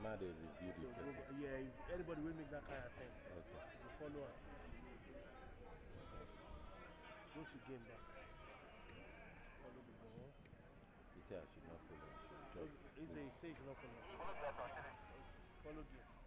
They review the. Yeah, if anybody will make that kind of attempt, okay. you follow up. Go to game back. Follow the ball. He said I should not follow. He said he should not follow. Follow game.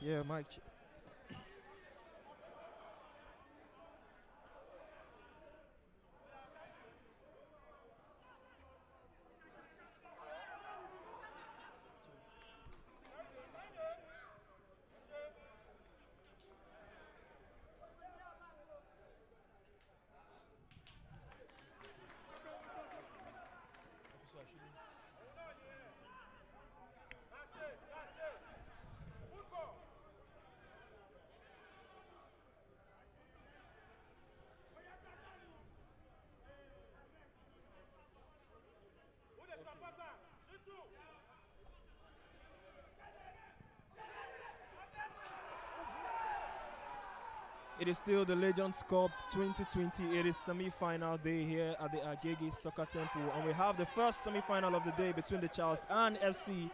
Yeah, Mike. It is still the Legends Cup 2020. It is semi-final day here at the Agege Soccer Temple, and we have the first semi-final of the day between the Charlesann FC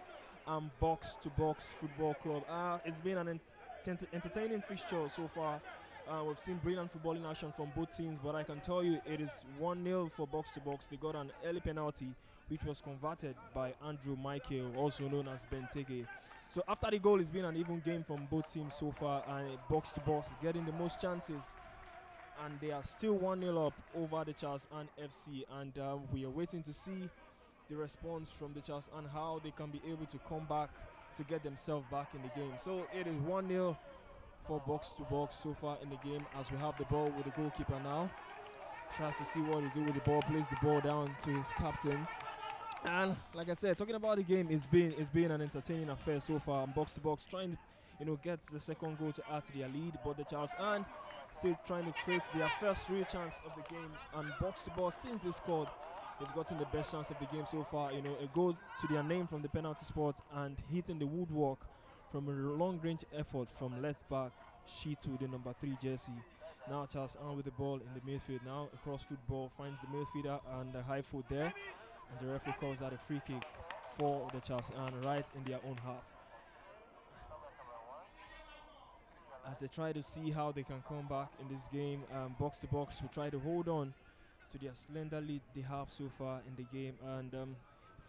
and Box to Box Football Club. Uh, it's been an ent- entertaining fixture so far. Uh, we've seen brilliant footballing action from both teams, but I can tell you it is 1 0 for Box to Box. They got an early penalty, which was converted by Andrew Michael, also known as Benteke. So after the goal, it's been an even game from both teams so far, and box to box getting the most chances. And they are still 1 0 up over the Charles and FC, and um, we are waiting to see the response from the Charlesann how they can be able to come back to get themselves back in the game. So it is 1 0 for box to box so far in the game as we have the ball with the goalkeeper now. Tries to see what he do with the ball, plays the ball down to his captain. And like I said, talking about the game, it's been it's been an entertaining affair so far. Box to box, trying to you know get the second goal to add to their lead, but the Charlesann still trying to create their first real chance of the game. And box to box, since they scored, they've gotten the best chance of the game so far. You know, a goal to their name from the penalty spot and hitting the woodwork from a long range effort from left back Shitu, the number three jersey. Now Charlesann with the ball in the midfield. Now across football finds the midfielder and the high foot there. And the referee calls that a free kick for the Charlesann right in their own half. As they try to see how they can come back in this game, um, box to box we try to hold on to their slender lead they have so far in the game. And um,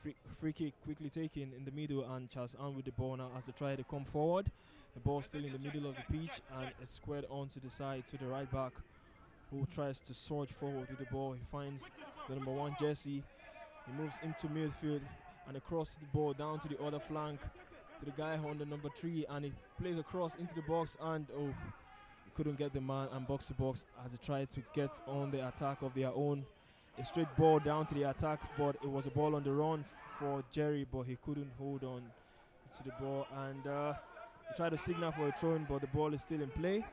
free, free kick quickly taken in the middle, and Charlesann with the ball now as they try to come forward. The ball still in the middle of the pitch, and it's squared onto the side to the right back, who tries to surge forward with the ball. He finds the number one jersey. He moves into midfield and across the ball down to the other flank to the guy on the number three, and he plays across into the box, and oh, he couldn't get the man and box to box as he tried to get on the attack of their own. A straight ball down to the attack, but it was a ball on the run for Jerry, but he couldn't hold on to the ball, and uh, he tried to signal for a throw but the ball is still in play.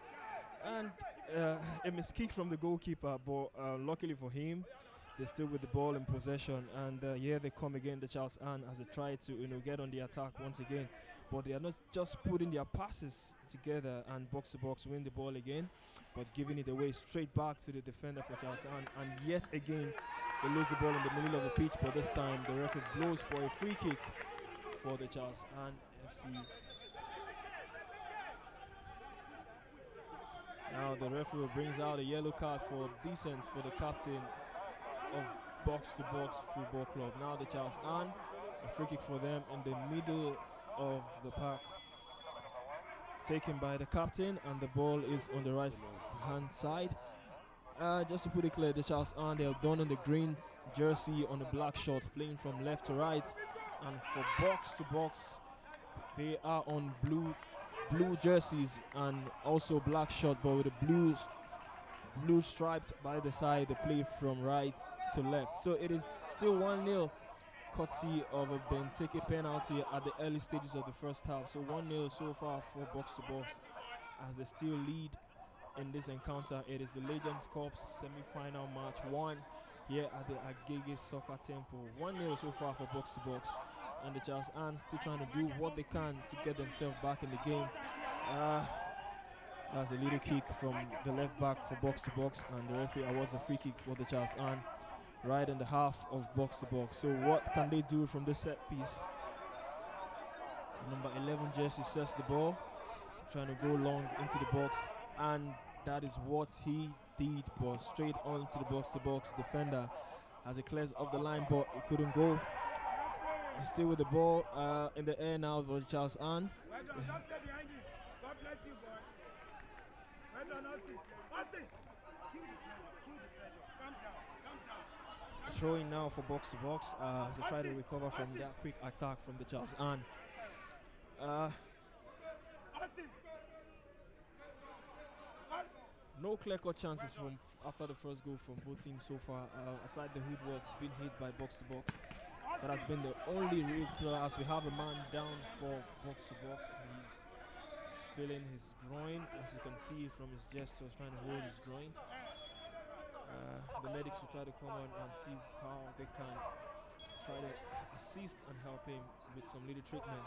And uh, a miskick from the goalkeeper, but uh, luckily for him, they're still with the ball in possession. And uh, here they come again, the Charlesann, as they try to you know get on the attack once again. But they are not just putting their passes together and box to box win the ball again, but giving it away straight back to the defender for Charles Ann. And yet again, they lose the ball in the middle of the pitch. But this time, the referee blows for a free kick for the Charles Ann FC. Now the referee brings out a yellow card for decent for the captain of box to box football club. Now the Charlesann, a free kick for them in the middle of the park. Taken by the captain, and the ball is on the right hand side. Uh, just to put it clear, the Charlesann they are done in the green jersey on the black short, playing from left to right, and for box to box, they are on blue blue jerseys and also black short, but with the blues blue striped by the side. They play from right to left. So it is still 1 0 courtesy of a Benteke penalty at the early stages of the first half. So 1 0 so far for box to box as they still lead in this encounter. It is the Legends Cup semi final match one here at the Agege Soccer Temple. 1 0 so far for box to box. And the Charles Ann still trying to do what they can to get themselves back in the game. Uh, that's a little kick from the left back for box to box, and the referee awards a free kick for the Charlesann right in the half of box to box. So, what can they do from this set piece? Number 11 jersey sets the ball, trying to go long into the box, and that is what he did. But straight on to the box to box defender as he clears up the line, but he couldn't go. He's still with the ball uh, in the air now for Charlesann. Throwing now for box to box uh, as they try to recover from that quick attack from the Charles. And uh, no clear cut chances from f- after the first goal from both teams so far. Uh, aside the hood hoodwork being hit by box to box, that has been the only real killer. As we have a man down for box to box, he's, he's feeling his groin, as you can see from his gestures, trying to hold his groin. Uh, the medics will try to come on and see how they can try to assist and help him with some little treatment.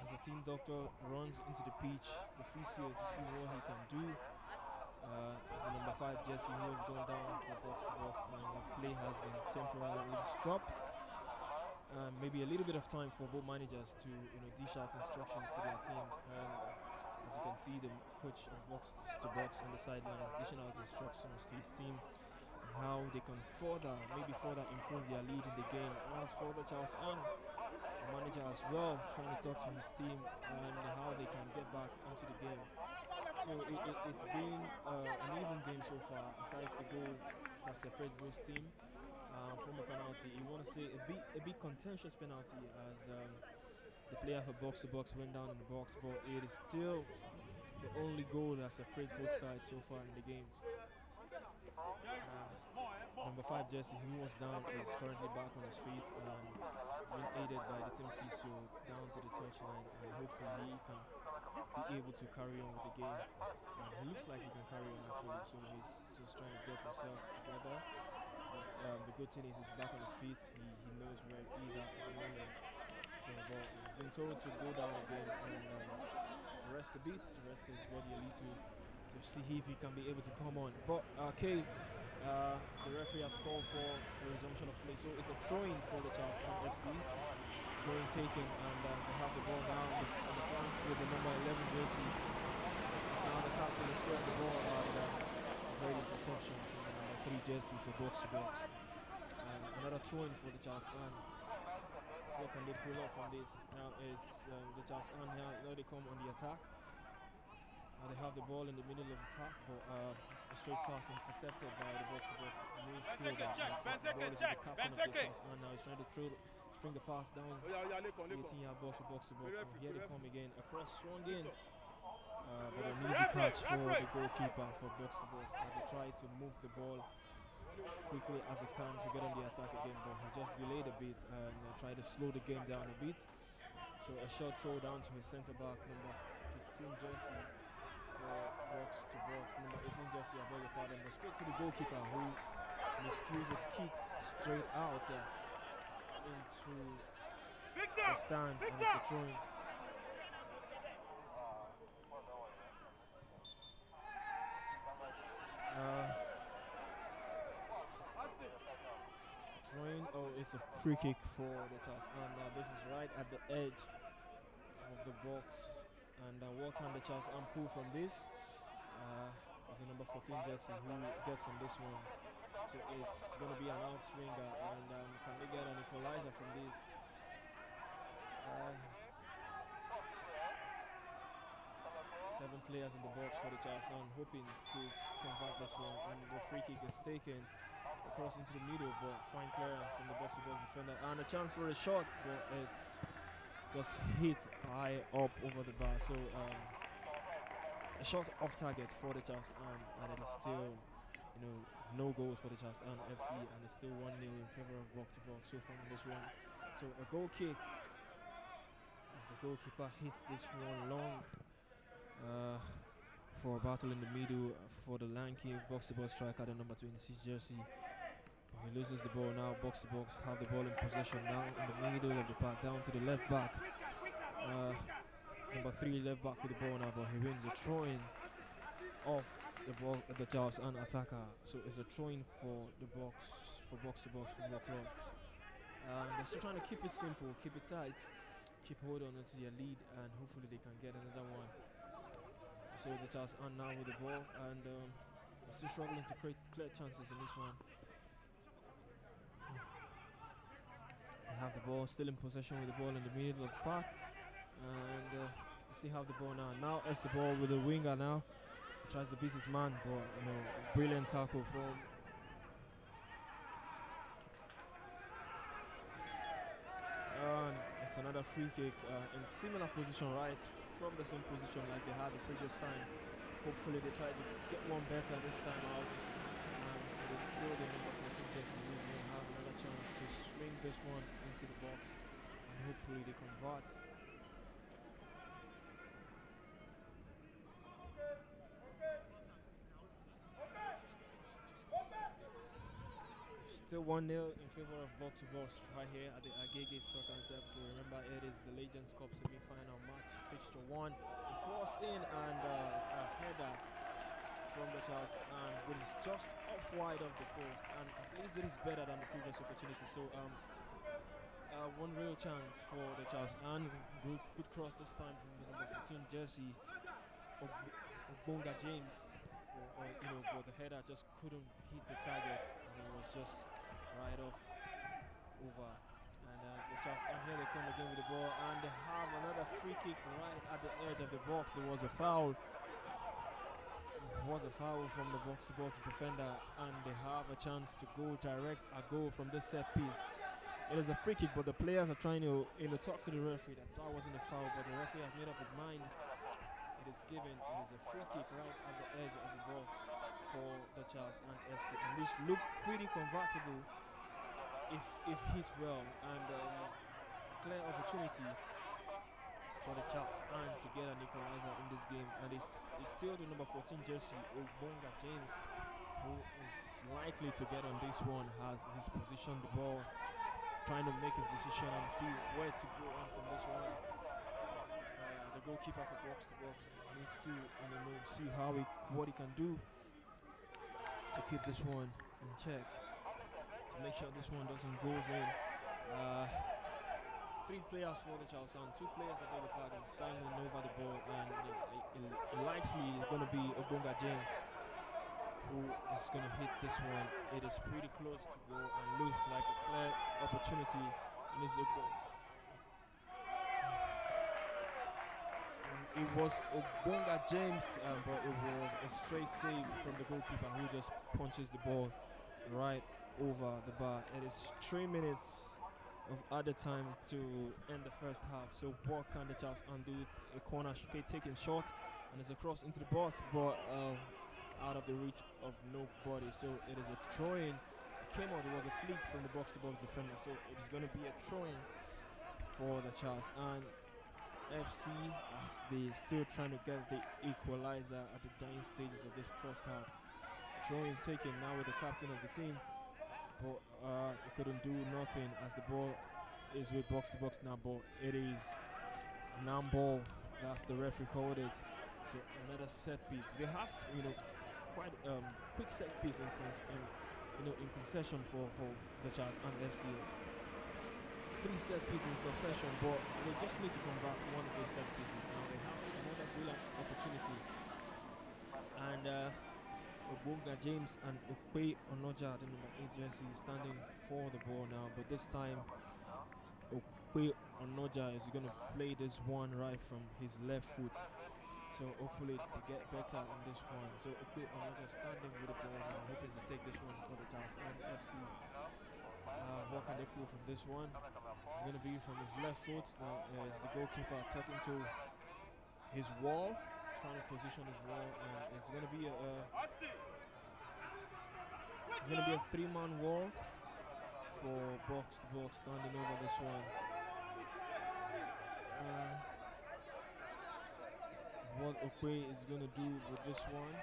As the team doctor runs into the pitch, the physio to see what he can do. Uh, as the number five Jesse who has gone down for box to box and the play has been temporarily stopped. Um, maybe a little bit of time for both managers to you know dish out instructions to their teams. And as you can see, the coach of box to box on the sideline is dishing out instructions to his team how they can further, maybe further improve their lead in the game. As for the Charlesann, the manager as well, trying to talk to his team and how they can get back into the game. So it, it, it's been uh, an even game so far, aside the goal that separates both teams um, from a penalty. You want to say a bit a bit contentious penalty as um, the player for box to box went down in the box, but it is still the only goal that separates both sides so far in the game. Uh, number five Jesse, who was down, is currently back on his feet and has been aided by the team physio down to the touchline, and hopefully he can be able to carry on with the game. And he looks like he can carry on actually, so he's just trying to get himself together. Um, the good thing is he's back on his feet. He, he knows where he's at at the moment. So, but he's been told to go down again and um, to rest a bit, to rest his body a little, to see if he can be able to come on. But okay, uh, the referee has called for the resumption of play, so it's a throw-in for the Charles Town FC. Throw-in taken, and uh, they have the ball now on the, the flanks with the number 11 jersey. Now the captain squares the ball and uh, great interception three jersey for box to box. And another throw-in for the Charles Town. What can they pull off from this? Now it's um, the Charles Town now, now they come on the attack. Uh, they have the ball in the middle of the park, but uh, a straight pass intercepted by the box to box midfielder. And Benteke ball is with check, captain of the Benteke. Charles Town now. He's trying to throw, string the pass down. Oh, yeah, yeah, Lekon, Lekon. 18 yard box to box to box. Good Now effort, here they come again. Across swung in. Uh, but an easy catch for the goalkeeper for box to box as he tried to move the ball quickly as he can to get on the attack again, but he just delayed a bit and uh, tried to slow the game down a bit. So a short throw down to his centre back, number 15 jersey for box to box, number 18 jersey, I beg your pardon, but straight to the goalkeeper who miscues his kick straight out uh, into Victor! the stands and it's Victor! a. Uh. Oh, it's a free kick for the Charlesann. Now this is right at the edge of the box. And uh, what can the Charlesann pull from this? Uh, is the number 14 jersey who gets on this one. So it's going to be an outswinger. And um, can they get an equalizer from this? Uh, seven players in the box for the Charlesann hoping to convert this one. And the free kick is taken across into the middle, but fine clearance from the box to box defender. And a chance for a shot, but it's just hit high up over the bar. So um, a shot off target for the Charles Ann, and it is still, you know, no goals for the Charlesann FC, and it's still 1 0 in favor of box to box so far in this one. So a goal kick as the goalkeeper hits this one long. Uh, for a battle in the middle for the lanky box to box striker, the number 26 jersey. He loses the ball now. Box to box have the ball in possession now in the middle of the park, down to the left back. Uh, number three left back with the ball now, but he wins a throw-in off the ball, the Charlesann attacker. So it's a throw-in for the box for box to box football club. Um, they're still trying to keep it simple, keep it tight, keep hold on to their lead, and hopefully they can get another one. So the Charles are now with the ball and um, still struggling to create clear chances in this one. They have the ball, still in possession with the ball in the middle of the park, and uh, still have the ball now. Now it's the ball with the winger now. He Tries to beat his man, but you know, brilliant tackle from And another free kick uh, in similar position, right from the same position like they had the previous time. Hopefully they try to get one better this time out. And it is still the number 14 jersey who's to have another chance to swing this one into the box and hopefully they convert. Still 1 0 in favor of Box to right here at the Agege Soccer Temple. Remember, it is the Legends Cup semi final match, fixture 1. A cross in and uh, a header from the Charles, and it is just off wide of the post. And at least it is better than the previous opportunity. So, um, uh, one real chance for the Charles, and good, good cross this time from the number 14 jersey, Ob- Ogbonga James. Or, or, you know, but the header just couldn't hit the target, and it was just right off over. And uh, Charles, and here they come again with the ball, and they have another free kick right at the edge of the box. It was a foul. It was a foul from the box-to-box defender, and they have a chance to go direct a goal from this set piece. It is a free kick, but the players are trying to you know talk to the referee that that wasn't a foul, but the referee has made up his mind. It is given. It is a free kick right at the edge of the box for the Charlesann FC, and this looked pretty convertible if if hit well, and um, clear opportunity for the Charlesann to get an equalizer in this game, and it's, it's still the number 14 jersey Obonga James who is likely to get on this one. Has his position the ball, trying to make his decision and see where to go on from this one. Uh, the goalkeeper for box to box needs to I don't know see how he what he can do to keep this one in check make sure this one doesn't goes in. Uh, three players for the and two players at the park and standing over the ball and it, it, it likely is going to be Obonga James who is going to hit this one. It is pretty close to go and looks like a clear opportunity in his goal. It was Obonga James, um, but it was a straight save from the goalkeeper who just punches the ball right over the bar. It is three minutes of other time to end the first half. So what can the Charles undo? A corner straight taken short and it's across into the box, but uh, out of the reach of nobody. So it is a throw-in. It came out. It was a flick from the box-to-box defender. So it is going to be a throw-in for the Charles and FC as they still trying to get the equalizer at the dying stages of this first half. Throw-in taken now with the captain of the team but uh, he couldn't do nothing as the ball is with box to box now. But it is non ball. That's the referee called it. So another set piece. They have you know quite um, quick set piece in, in you know in concession for for the Charlesann FC. Three set pieces in succession, but they just need to convert one of those set pieces. Now they have another brilliant opportunity, and. Uh, Obunga James and Okpe Onoja, the number 8 jersey, standing for the ball now. But this time, Okpe Onoja is going to play this one right from his left foot. So hopefully they get better in this one. So Okpe Onoja standing with the ball now, hoping to take this one for the Charlesann FC. Uh, what can they pull from this one? It's going to be from his left foot. Now uh, is the goalkeeper talking to his wall to position as well. and it's going to be a, a it's to be a three-man wall for box to box standing over this one. Uh, what Okwe is going to do with this one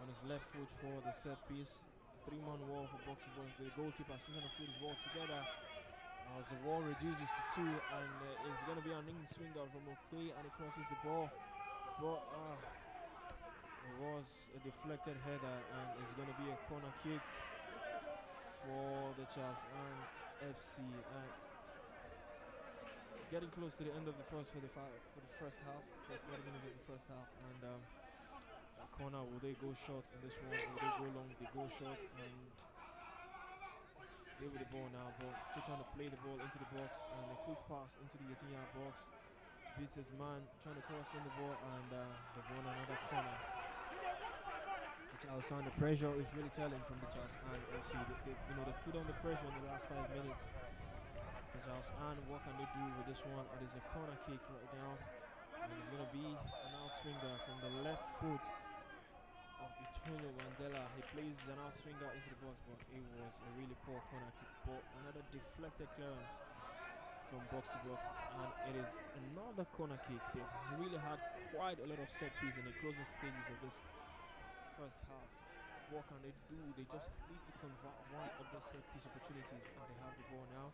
on his left foot for the set piece, three-man wall for box to box. The goalkeeper is trying to put his wall together. As the wall reduces to two, and uh, it's going to be an in swinger from Okwe, and he crosses the ball but uh, it was a deflected header and it's going to be a corner kick for the Charlesann FC and getting close to the end of the first for the for the first half the first 30 minutes of the first half. And um, corner will they go short in this one? Will they go long? They go short and They with the ball now, but still trying to play the ball into the box and a quick pass into the 18 yard box. Beats his man, trying to cross in the ball, and uh, they've won another corner. Charles the pressure is really telling from the Charles and FC. They, they've, you know, they've put on the pressure in the last five minutes. The Charles and what can they do with this one? It is a corner kick right now, and it's going to be an outswinger from the left foot of Antonio Mandela. He plays an outswinger into the box, but it was a really poor corner kick. But another deflected clearance from box to box, and it is another corner kick. They've really had quite a lot of set piece in the closing stages of this first half. What can they do? They just need to convert one of the set piece opportunities, and they have the ball now.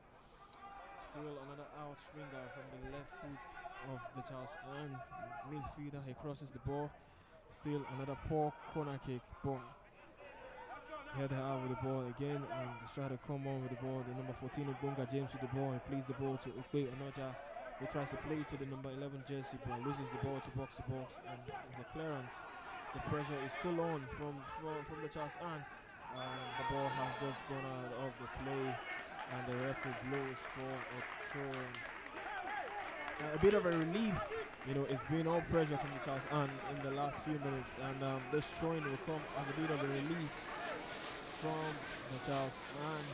Still another outswinger from the left foot of the Charles and midfielder. He crosses the ball. Still another poor corner kick. Here they are with the ball again, and they try to come on with the ball. The number 14 of Bunga James with the ball. He plays the ball to Ukwe Onoja. He tries to play to the number 11 jersey, but loses the ball to box to box, and it's a clearance. The pressure is still on from from, from the Charlesann and the ball has just gone out of the play, and the referee blows for a throw. Uh, a bit of a relief, you know, it's been all pressure from the Charlesann in the last few minutes, and um, this throwing will come as a bit of a relief from the Charles and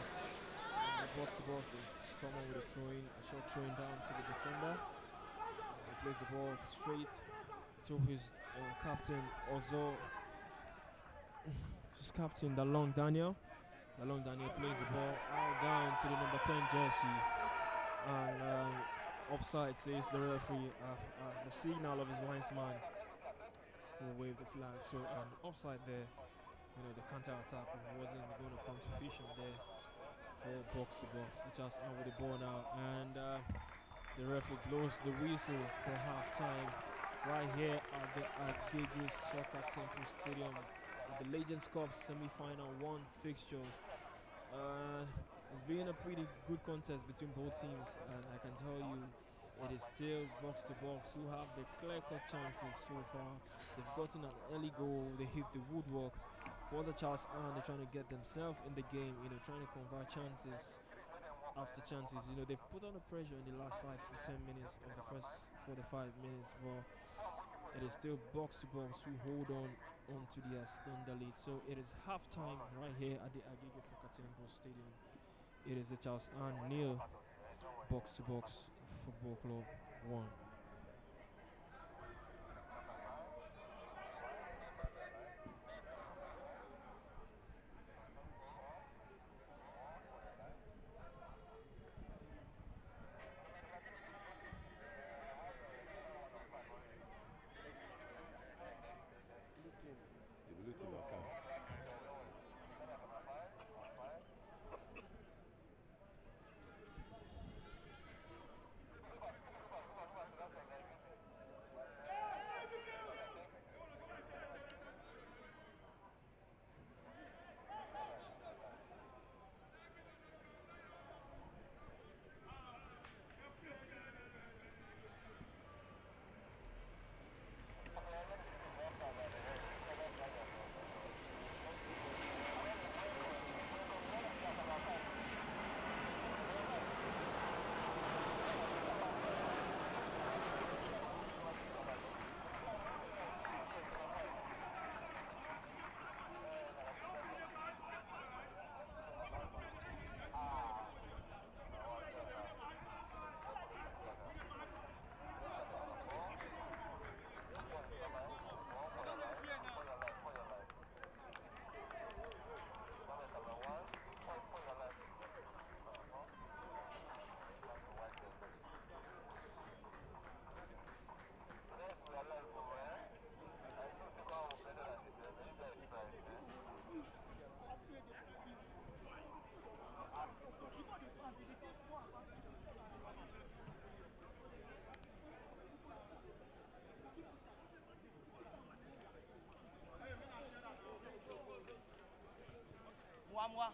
the box to box. Come with a throwing, a short throwing down to the defender. Uh, he plays the ball straight to his uh, captain Ozo. His captain Dalong Daniel. Dalong Daniel plays the ball out down to the number 10 jersey. And um, offside says the referee uh, uh, the signal of his linesman will wave the flag. So um, offside there, you know, the counter attack wasn't going to come to fruition there for box to box. It's just out with the ball now, and uh, the referee blows the whistle for half time right here at the Agege Soccer Temple Stadium the Legends Cup semi-final one fixtures. Uh, it's been a pretty good contest between both teams, and I can tell you it is still box to box who have the clear-cut chances so far. They've gotten an early goal, they hit the woodwork. For the Charlesann they're trying to get themselves in the game, you know, trying to convert chances after chances. You know, they've put on the pressure in the last five to ten minutes of the first 45 minutes, but it is still box to box who hold on onto the Astonda lead. So it is half time right here at the Agege Soccer Temple Stadium. It is the Charlesann Neil box to box football club one. Mua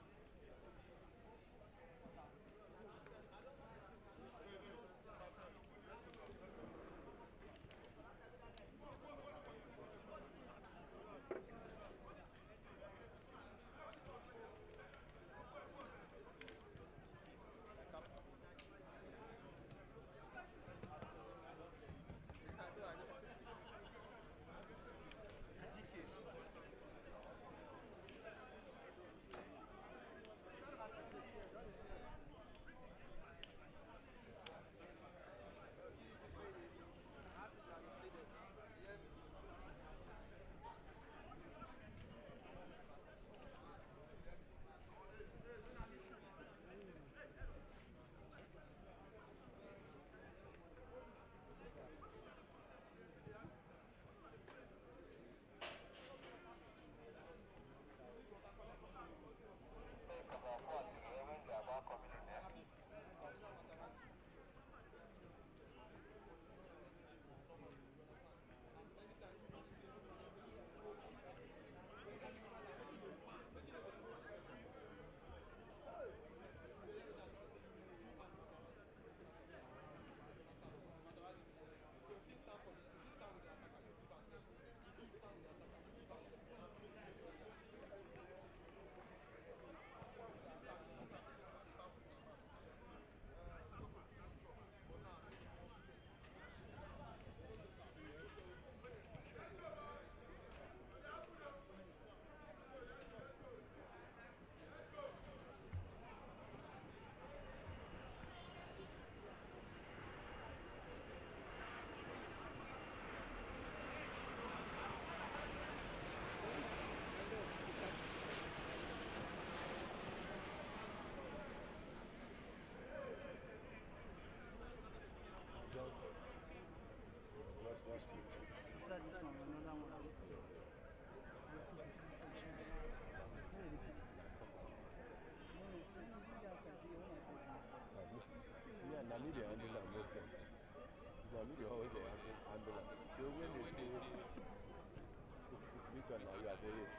It is.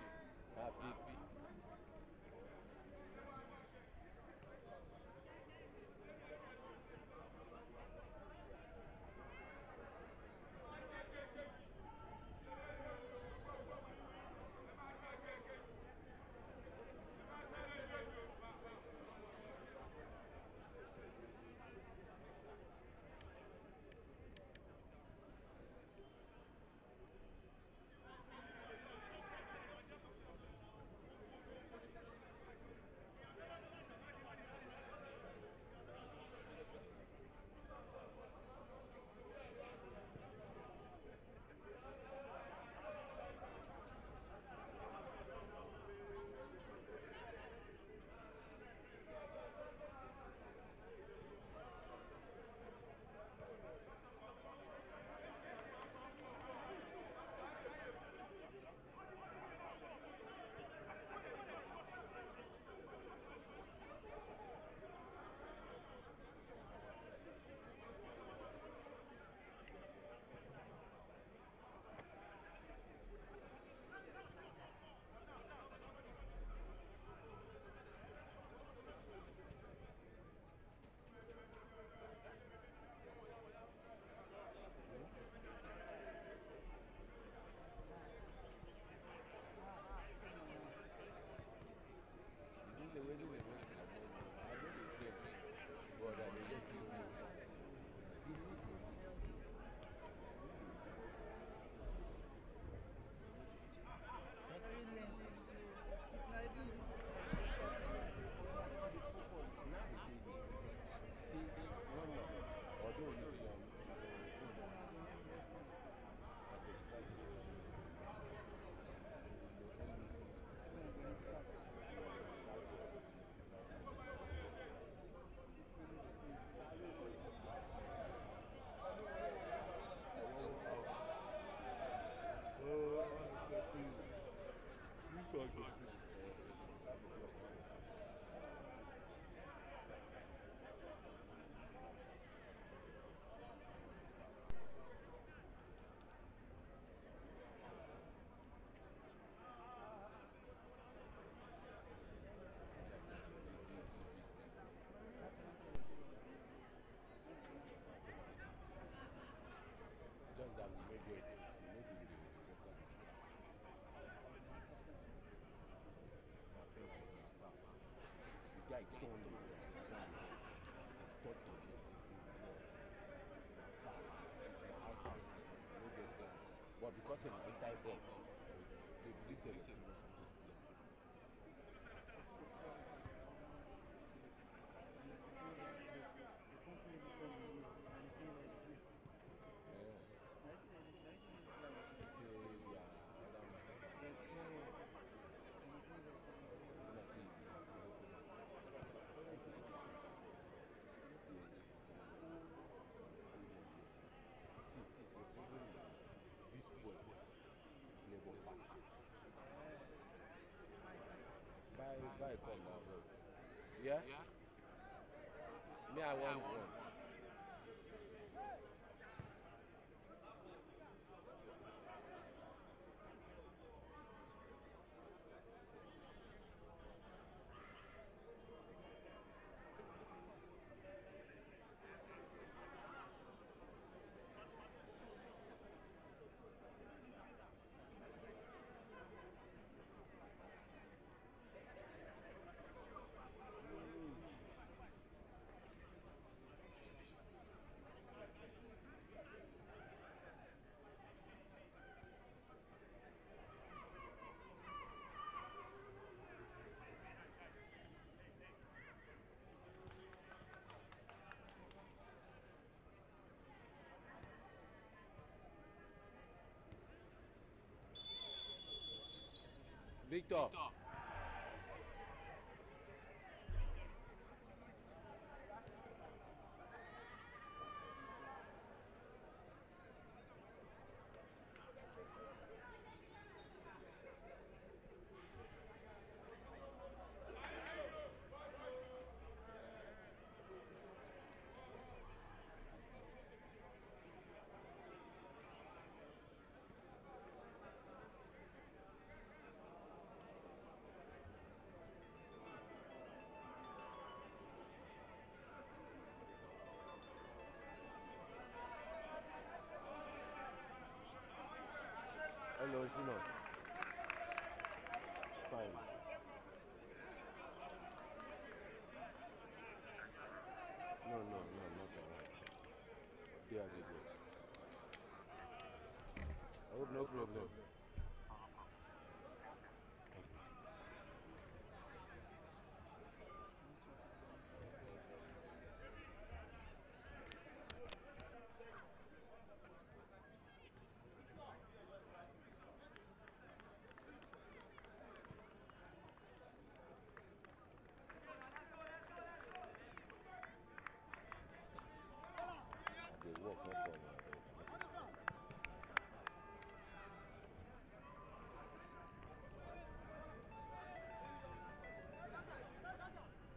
Duisburg. Duisburg. Probably that. Yeah? Yeah. I want one. Victor. Victor. Hello, Shino. Fine. No, no, no, not that one. There go. Oh, no problem.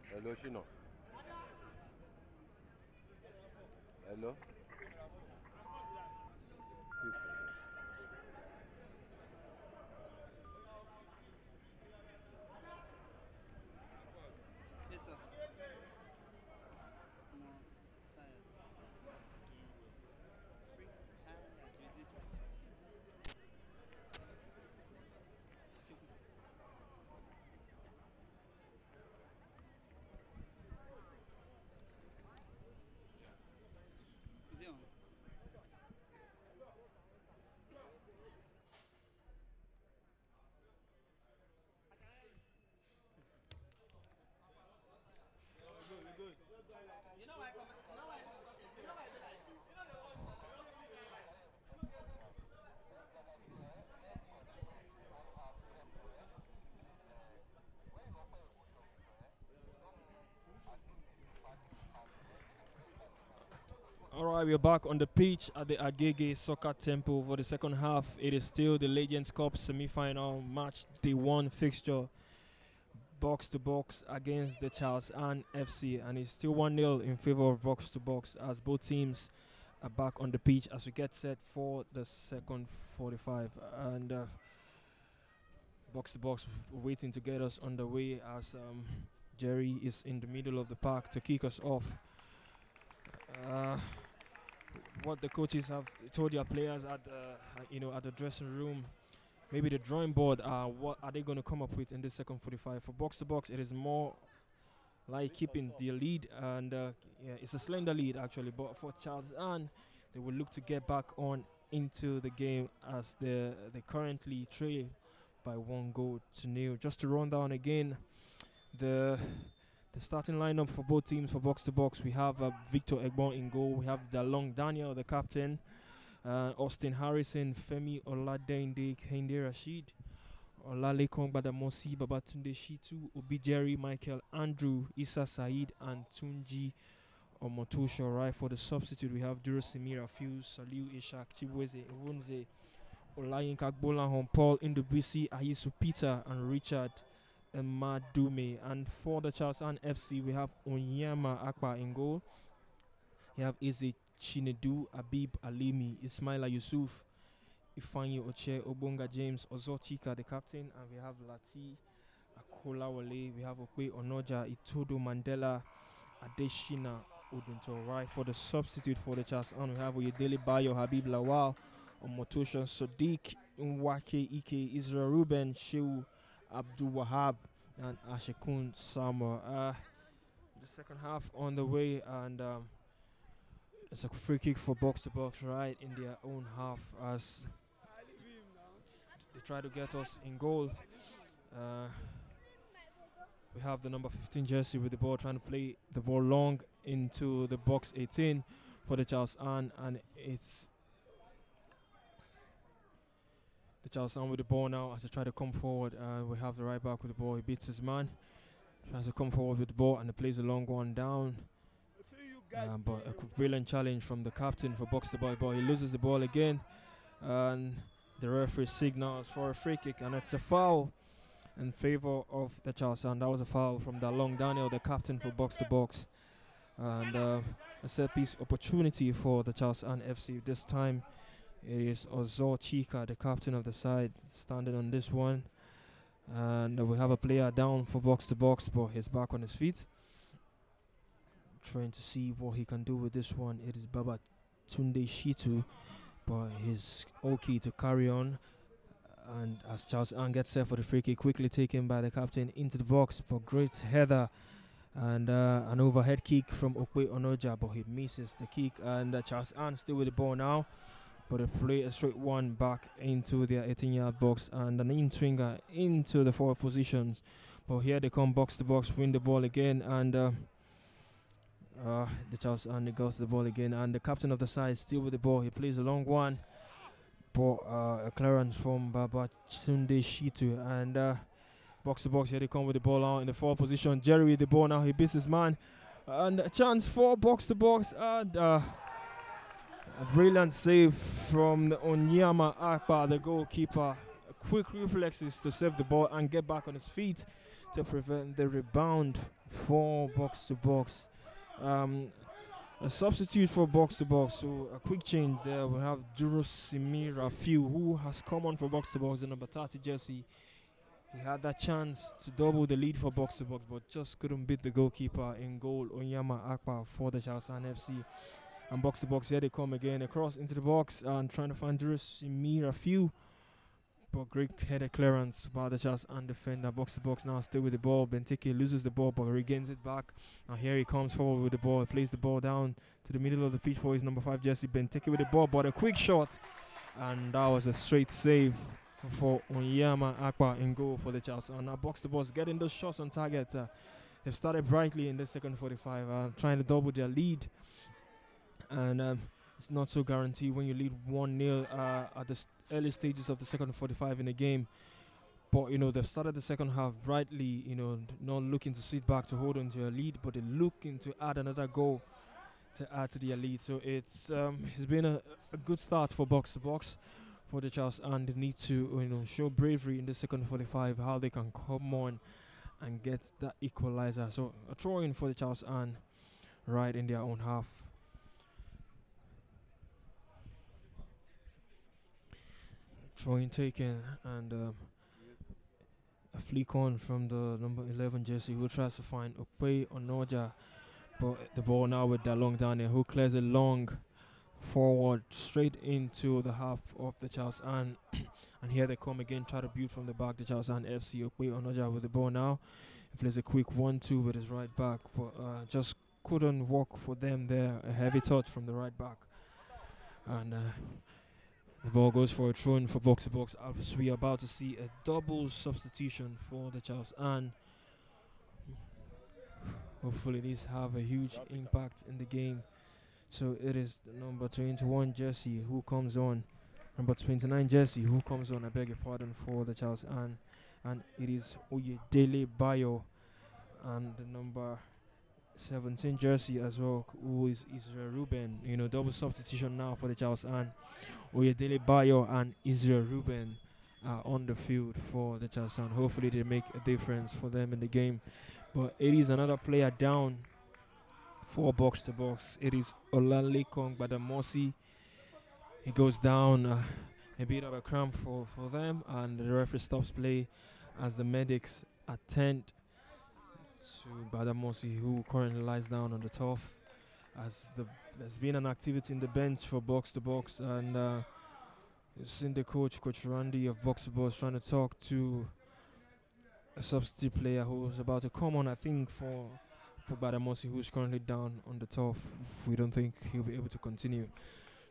Hello, Shino. Hello. All right, we're back on the pitch at the Agege Soccer Temple for the second half. It is still the Legends Cup semi-final match, day one fixture, box to box against the Charlesann FC, and it's still one 0 in favor of box to box as both teams are back on the pitch as we get set for the second 45 and. Uh, box to box waiting to get us underway as um, Jerry is in the middle of the park to kick us off. Uh, what the coaches have told their players at the, uh, you know at the dressing room, maybe the drawing board. Uh, what are they going to come up with in this second 45 for box to box? It is more like keeping the lead, and uh, yeah, it's a slender lead actually. But for Charlesann, they will look to get back on into the game as they they currently trail by one goal to nil. Just to run down again, the the starting lineup for both teams for box to box. We have uh, Victor Egbon in goal. We have Dalong Daniel, the captain. Uh, Austin Harrison, Femi Oladende, Kende Rashid, Olalekong Badamosi, Babatunde Shitu, Obi Jerry, Michael Andrew, Issa Said, and Tunji Omotosho. Right for the substitute, we have Duro Simira, Fuse, Saliu Ishak, Chibweze, Wunze, Olayinka Gbolahon, Paul Indubisi, Ayisu Peter, and Richard Madume. And for the Charlesann FC, we have Onyama Akpa in goal. We have Eze Chinedu, Abib Alimi, Ismaila Yusuf, Ifanyi Oche, Obonga James, Ozochika, the captain, and we have Lati Akolawale. We have Okwe Onoja, Itodo Mandela, Adeshina Odunto. Right for the substitute for the Charlesann, we have Oyedele Bayo, Habib Lawal, Omotoshan Sadiq, Nwake Ike, Israel Ruben, Shehu Abdul Wahab, and Ashikun Sama. Uh, the second half on the way, and um, it's a free kick for box to box right in their own half as they try to get us in goal. Uh, we have the number 15 jersey with the ball trying to play the ball long into the box 18 for the Charlesann, and it's the Charles on with the ball now as they try to come forward. Uh, we have the right back with the ball. He beats his man, tries to come forward with the ball, and he plays a long one down. Um, but a brilliant challenge from the captain for box the ball, but he loses the ball again, and the referee signals for a free kick, and it's a foul in favor of the Charlesann. That was a foul from Dalong Daniel, the captain for box to box, and uh, a set piece opportunity for the Charlesann FC. This time, it is Ozo Chika, the captain of the side, standing on this one, and we have a player down for box to box, but he's back on his feet. Trying to see what he can do with this one. It is Baba Tunde Shitu, but he's okay to carry on. And as Charlesann gets set for the free kick, quickly taken by the captain into the box for great header. And uh, an overhead kick from Okwe Onoja, but he misses the kick. And uh, Charlesann still with the ball now, but they play a straight one back into their 18 yard box and an in swinger into the forward positions. But here they come box to box, win the ball again, and uh, uh, the Charlesann goes to the ball again. And the captain of the side still with the ball, he plays a long one. But uh, a clearance from Baba Sunday Shitu and uh, box to box. Here they come with the ball out in the forward position. Jerry with the ball now. He beats his man. And a chance for box to box. And uh, a brilliant save from the Onyema Akpa, the goalkeeper. Quick reflexes to save the ball and get back on his feet to prevent the rebound for box to box. Um, a substitute for box to box. So a quick change there. We have Durosimi Rafiu, who has come on for box to box, the number 30 jersey. He had that chance to double the lead for box to box, but just couldn't beat the goalkeeper in goal, Onyema Akpa for the Charlesann FC. And box to box, here they come again across into the box and trying to find Durosimi Rafiu. But great headed clearance by the Charlesann defender. Box to box now, still with the ball. Benteke loses the ball but regains it back. Now here he comes forward with the ball. Plays the ball down to the middle of the pitch for his number five jersey. Benteke with the ball, but a quick shot. And that was a straight save for Onyama Akpa in goal for the Charles. And now box to box, getting those shots on target. Uh, they've started brightly in the second 45, uh, trying to double their lead. And um, it's not so guaranteed when you lead 1 0 uh, at the early stages of the second 45 in the game. But, you know, they've started the second half brightly, you know, not looking to sit back to hold on to a lead, but they're looking to add another goal to add to their lead. So it's um, it's been a, a good start for box to box for the Charlesann they need to you know show bravery in the second 45 how they can come on and get that equalizer. So a throw in for the Charlesann right in their own half. Throwing taken and um, a flick on from the number 11 jersey who tries to find Okwe Onoja. But the ball now with Dalong down there who clears it long forward straight into the half of the Charlesann and here they come again try to build from the back the Charlesann FC Okwe Onoja with the ball now. He plays a quick one two with his right back but uh, just couldn't work for them there. A heavy touch from the right back. And uh, ball goes for a throw in for box to box. As we are about to see a double substitution for the Charlesann hopefully these have a huge impact in the game. So it is the number 21 Jesse who comes on. Number 29 Jesse who comes on. I beg your pardon for the Charlesann and it is Oyedele Bayo and the number 17 jersey as well who is Israel Ruben. You know double substitution now for the Charlesann Oyedele Bayo and Israel Ruben are on the field for the Charlesann hopefully they make a difference for them in the game. But it is another player down for box to box. It is Olalekan Badamosi. He goes down uh, a bit of a cramp for, for them, and the referee stops play as the medics attend to Badamosi, who currently lies down on the turf. As the there's been an activity in the bench for box to box, and uh, you've seen the coach, Coach Randy of box to box, trying to talk to a substitute player who's about to come on. I think for for Badamosi, who's currently down on the turf. We don't think he'll be able to continue.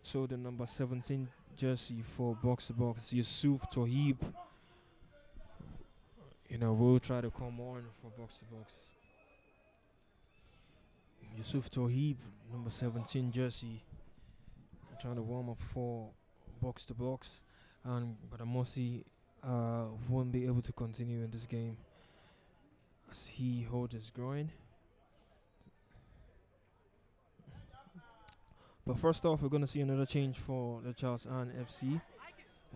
So the number 17 jersey for box to box, Yusuf Tohib. You know, we'll try to come on for box to box. Yusuf Tohib, number 17 jersey, trying to warm up for box to box, and Badamosi uh, won't be able to continue in this game as he holds his groin. But first off, we're going to see another change for the Charlesann FC.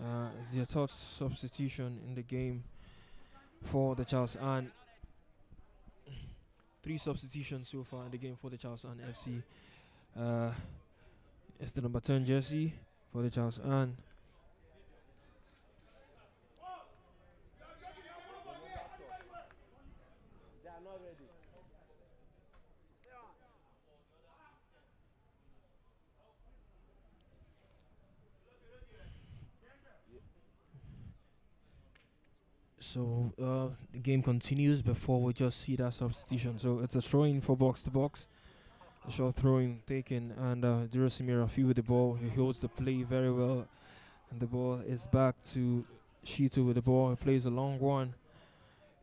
Uh, it's their third substitution in the game for the Charlesann. Three substitutions so far in the game for the Charlesann FC. Uh, it's the number 10 jersey for the Charlesann. So uh, the game continues before we just see that substitution. So it's a throw in for box to box. A short throwing taken, and uh, Jurasimir Rafi with the ball. He holds the play very well, and the ball is back to Shitu with the ball. He plays a long one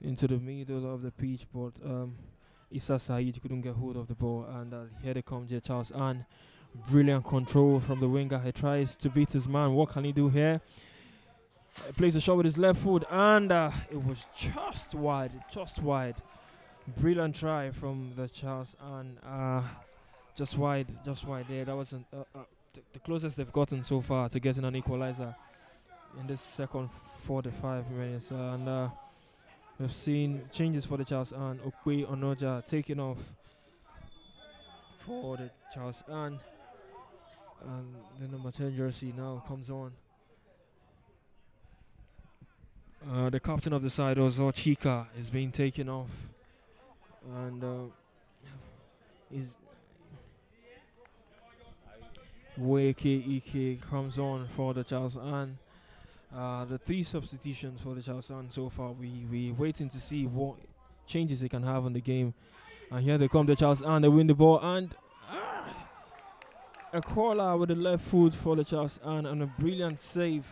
into the middle of the pitch, but um, Issa Said couldn't get hold of the ball. And uh, here they come, J. Charlesann. Brilliant control from the winger. He tries to beat his man. What can he do here? He plays a shot with his left foot, and uh, it was just wide, just wide. Brilliant try from the Charlesann Uh, just wide, just wide there. That wasn't uh, uh, th- the closest they've gotten so far to getting an equalizer in this second 45 minutes. and uh, we've seen changes for the Charlesann Okwe Onoja taking off for the Charlesann. And the number 10 jersey now comes on. Uh, the captain of the side, Ozo Chika, is being taken off. And uh, is Wake Ike comes on for the Charlesann. Uh, the three substitutions for the Charlesann so far. We we waiting to see what changes they can have on the game. And here they come, the Charlesann. They win the ball and ah, a caller with the left foot for the Charlesann and a brilliant save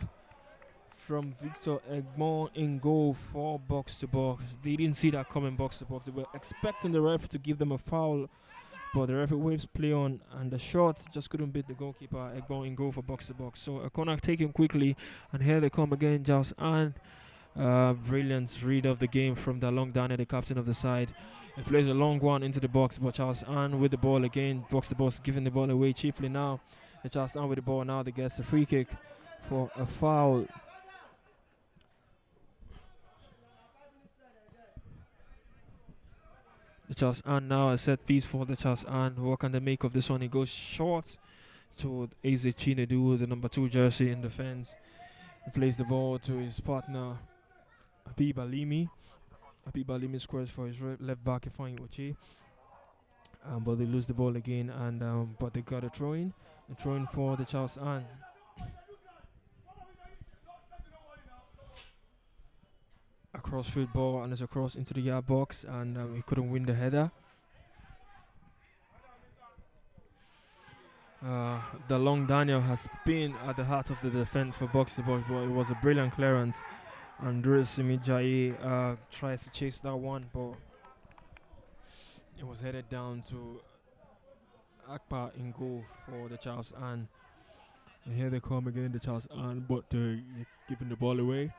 from Victor Egmont in goal for box to box. They didn't see that coming box to box. They were expecting the ref to give them a foul, but the referee waves play on, and the shot just couldn't beat the goalkeeper. Egmont in goal for box to box. So a corner taken quickly, and here they come again, Charlesann. Uh, brilliant read of the game from Dalong Daniel, the captain of the side. He plays a long one into the box, but Charlesann with the ball again, box to box, giving the ball away cheaply now. Charlesann with the ball now, they gets a free kick for a foul. The Charlesann now a set piece for the Charlesann. What can they make of this one? He goes short to Eze Chinedu, the number two jersey in defense. He plays the ball to his partner, Habib Alimi. Habib Alimi squares for his left back, Ifeanyi Oche. Um, but they lose the ball again, and um, but they got a throw in, a throw in for the Charlesann. A crossfield ball and it's a cross into the yard box, and um, he couldn't win the header. Uh, Dalong Daniel has been at the heart of the defense for box to box, but it was a brilliant clearance. Andres Simijaye uh, tries to chase that one, but it was headed down to Akpa in goal for the Charlesann. And here they come again, the Charlesann, but they're giving the ball away.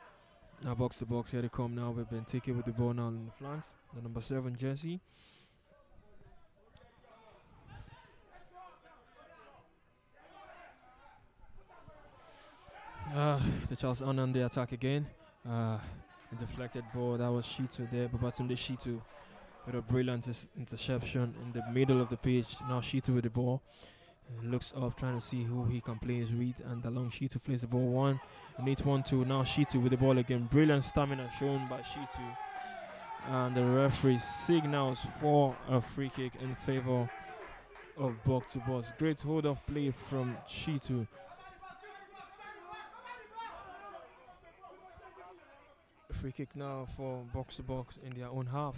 Now box to box, here they come now. We've been taken with the ball now on the flanks. The number seven jersey. Uh, the Charlesann on the attack again. Uh, a deflected ball. That was Shitu there. But Babatunde Shitu with a brilliant interception in the middle of the pitch. Now Shitu with the ball. Looks up, trying to see who he can play his read. And the long Shitu plays the ball one. And it's one two. Now Shitu with the ball again. Brilliant stamina shown by Shitu. And the referee signals for a free kick in favor of box to box. Great hold of play from Shitu. Free kick now for box to box in their own half.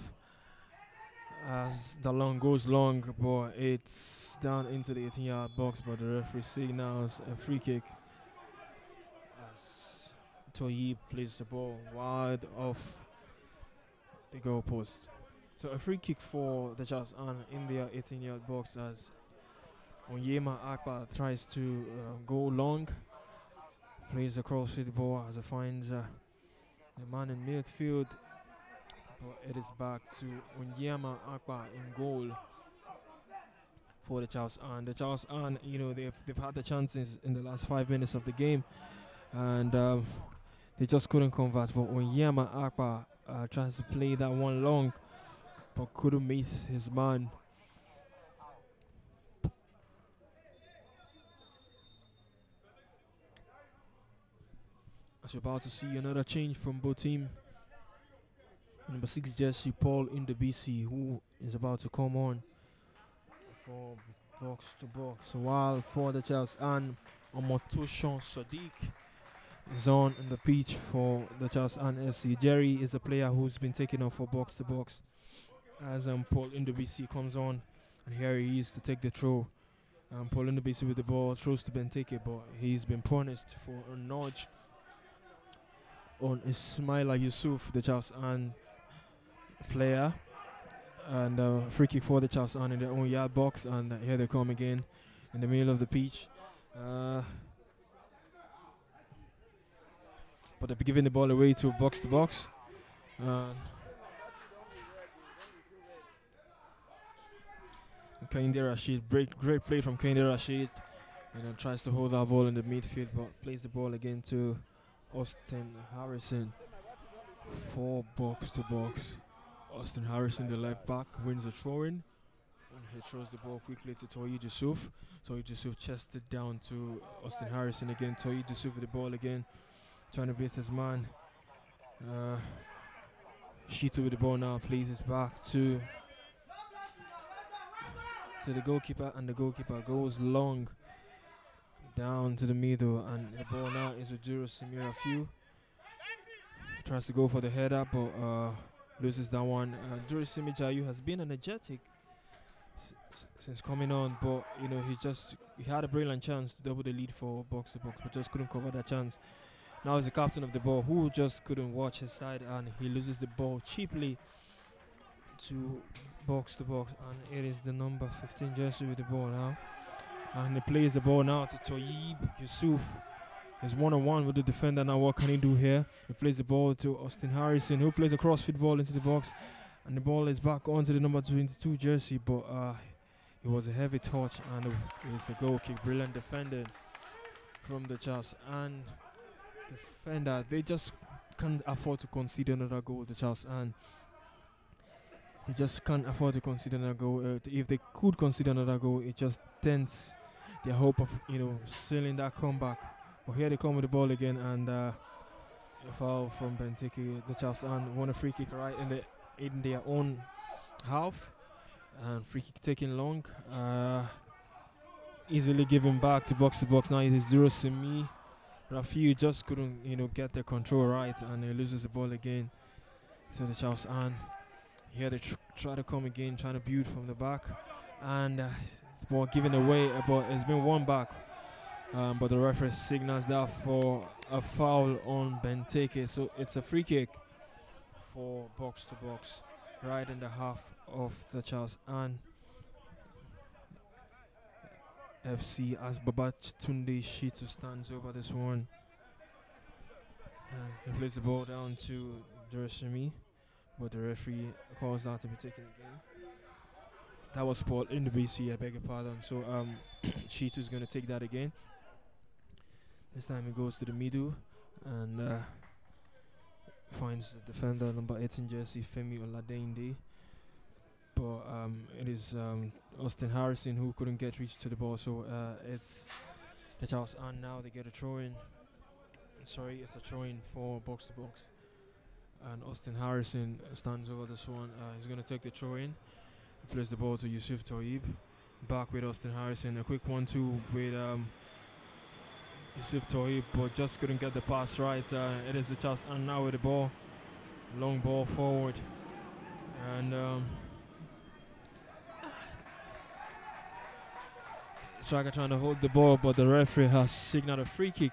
As the long goes long, but it's down into the 18 yard box, but the referee signals a free kick. As Toyi plays the ball wide off the goalpost. So a free kick for the Charlesann in their 18 yard box as Onyema Akpa tries to uh, go long. Plays the ball as it finds uh, the man in midfield. But it is back to Onyema Akpa in goal for the Charles Ann. The Charlesann, you know, they've they've had the chances in the last five minutes of the game, and um, they just couldn't convert. But Onyema Akpa uh, tries to play that one long, but couldn't meet his man. As you're about to see another change from both team. Number six jersey Paul Indobisi who is about to come on for box to box. While for the Charlesann Omotoshan Sadiq is on the pitch for the Charlesann FC. Jerry is a player who's been taken off for box to box as um, Paul Indobisi comes on, and here he is to take the throw. Um, Paul Indobisi with the ball throws to Benteke, but he's been punished for a nudge on Ismaila Yusuf, the Charles Ann player. And uh, free kick for the Charlesann in their own yard box, and uh, here they come again in the middle of the pitch. Uh, but they've given the ball away to box to box. Uh, Kehinde Rashid, great, great play from Kehinde Rashid. And know, tries to hold that ball in the midfield, but plays the ball again to Austin Harrison. Four box to box. Austin Harrison, the left back, wins the throw in. And he throws the ball quickly to Toyi Yusuf. Toyi Yusuf chested down to Austin Harrison again. Toyi Yusuf with the ball again, trying to beat his man. Uh, Shitu with the ball now, plays it back to to the goalkeeper, and the goalkeeper goes long down to the middle, and the ball now is with Durosimi Rafiu. Tries to go for the header, but uh, loses that one. Uh, Simijayu has been energetic s- since coming on, but you know he just he had a brilliant chance to double the lead for box to box, but just couldn't cover that chance. Now he's the captain of the ball, who just couldn't watch his side, and he loses the ball cheaply to box to box, and it is the number 15 jersey with the ball now. And he plays the ball now to Toyib Yusuf. He's one on one with the defender now. What can he do here? He plays the ball to Austin Harrison, who plays a crossfit ball into the box, and the ball is back onto the number 22 jersey. But uh, it was a heavy touch, and it's a goal kick. Brilliant defending from the Charles and defender. They just can't afford to concede another goal. The Charlesann they just can't afford to consider another goal. Uh, if they could consider another goal, it just dents their hope of you know sealing that comeback. But here they come with the ball again, and uh, a foul from Benteke. The Charlesann won a free kick right in the in their own half, and free kick taking long. Uh, easily given back to box to box. Now it is zero semi. Rafiu just couldn't you know get the control right, and he loses the ball again to the Charles here they tr- try to come again, trying to build from the back, and uh, ball given away, but it's been one back. Um, but the referee signals that for a foul on Benteke, so it's a free kick for box to box, right in the half of the Charlesann FC as Babatunde Shitu stands over this one. And he plays the ball down to Jershimi but the referee calls that to be taken again. That was Paul Indobisi, I beg your pardon. So um Shitu's gonna take that again. This time he goes to the middle and uh, finds the defender number 18 jersey Femi Oladende. But um, it is um, Austin Harrison who couldn't get reach to the ball, so uh, it's the Charles and now they get a throw in. Sorry, it's a throw in for box to box and Austin Harrison stands over this one. Uh, he's going to take the throw in. He plays the ball to Yusuf Toib. Back with Austin Harrison. A quick one two with um, Yusuf Toib, but just couldn't get the pass right. Uh, it is the chance, and now with the ball, long ball forward, and um, striker trying to hold the ball, but the referee has signaled a free kick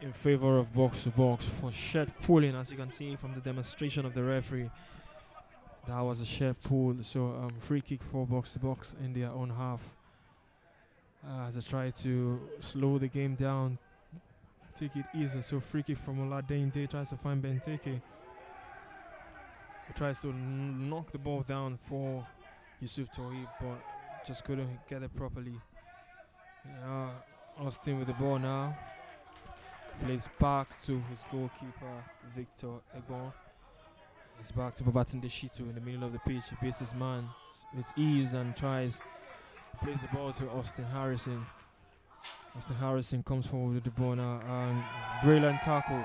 in favor of box to box for shed pulling, as you can see from the demonstration of the referee. That was a shed pull, so um, free kick for box to box in their own half. Uh, as I try to slow the game down, take it easy. So free kick from Oladende tries to find Benteke. He tries to knock the ball down for Yusuf Tohib, but just couldn't get it properly. Uh, Austin with the ball now plays back to his goalkeeper Victor Egbon. It's back to Babatunde Shitu in the middle of the pitch. He beats his man with ease and tries plays the ball to Austin Harrison. Austin Harrison comes forward with the ball now and brilliant tackle.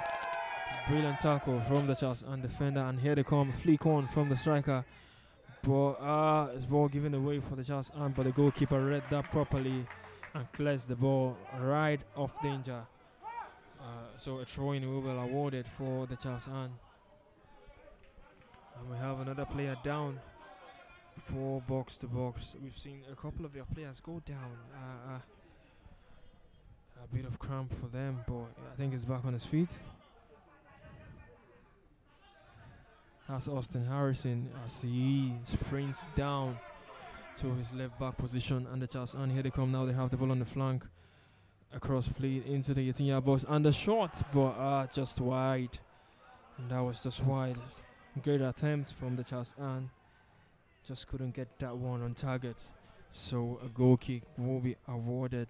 Brilliant tackle from the Charlesann defender and here they come fleek on from the striker. But uh it's ball given away for the Charlesann but the goalkeeper read that properly and clears the ball right off danger. Uh, so a throwing will be awarded for the Charlesann. And we have another player down for box to box. We've seen a couple of their players go down. Uh, uh, a bit of cramp for them, but I think he's back on his feet. That's Austin Harrison as he sprints down to his left back position and the Charlesann here they come now they have the ball on the flank across play into the 18 yard box and the shot but uh, just wide and that was just wide great attempt from the Charlesann just couldn't get that one on target so a goal kick will be awarded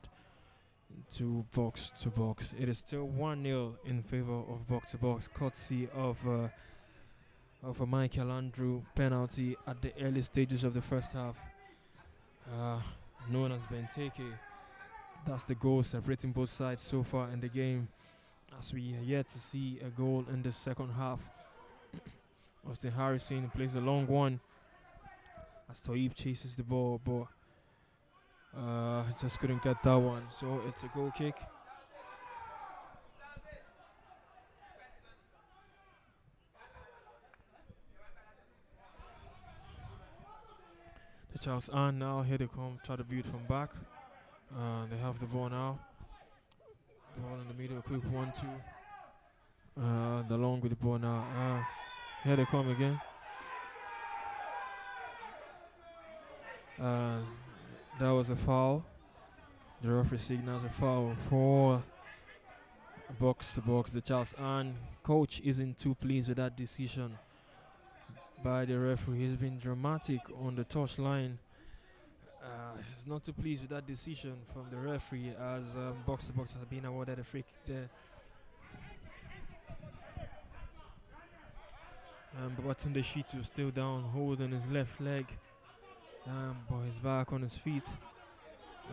to box to box it is still 1-0 in favor of box to box courtesy of uh, of a Michael Andrew penalty at the early stages of the first half uh, known as Benteke. That's the goal separating both sides so far in the game. As we are yet to see a goal in the second half. Austin Harrison plays a long one as Toib chases the ball, but uh, just couldn't get that one. So it's a goal kick. The Charlesann now here they come, try to beat from back. Uh, they have the ball now. Ball in the middle, quick one two. Uh, the long with the ball now. Uh, here they come again. Uh, that was a foul. The referee signals a foul for box to box. The Charlesann coach isn't too pleased with that decision by the referee. He's been dramatic on the touch line. Uh, he's not too pleased with that decision from the referee as um, box to box has been awarded a free kick there. Um, Babatunde Shitu still down, holding his left leg, um, but he's back on his feet.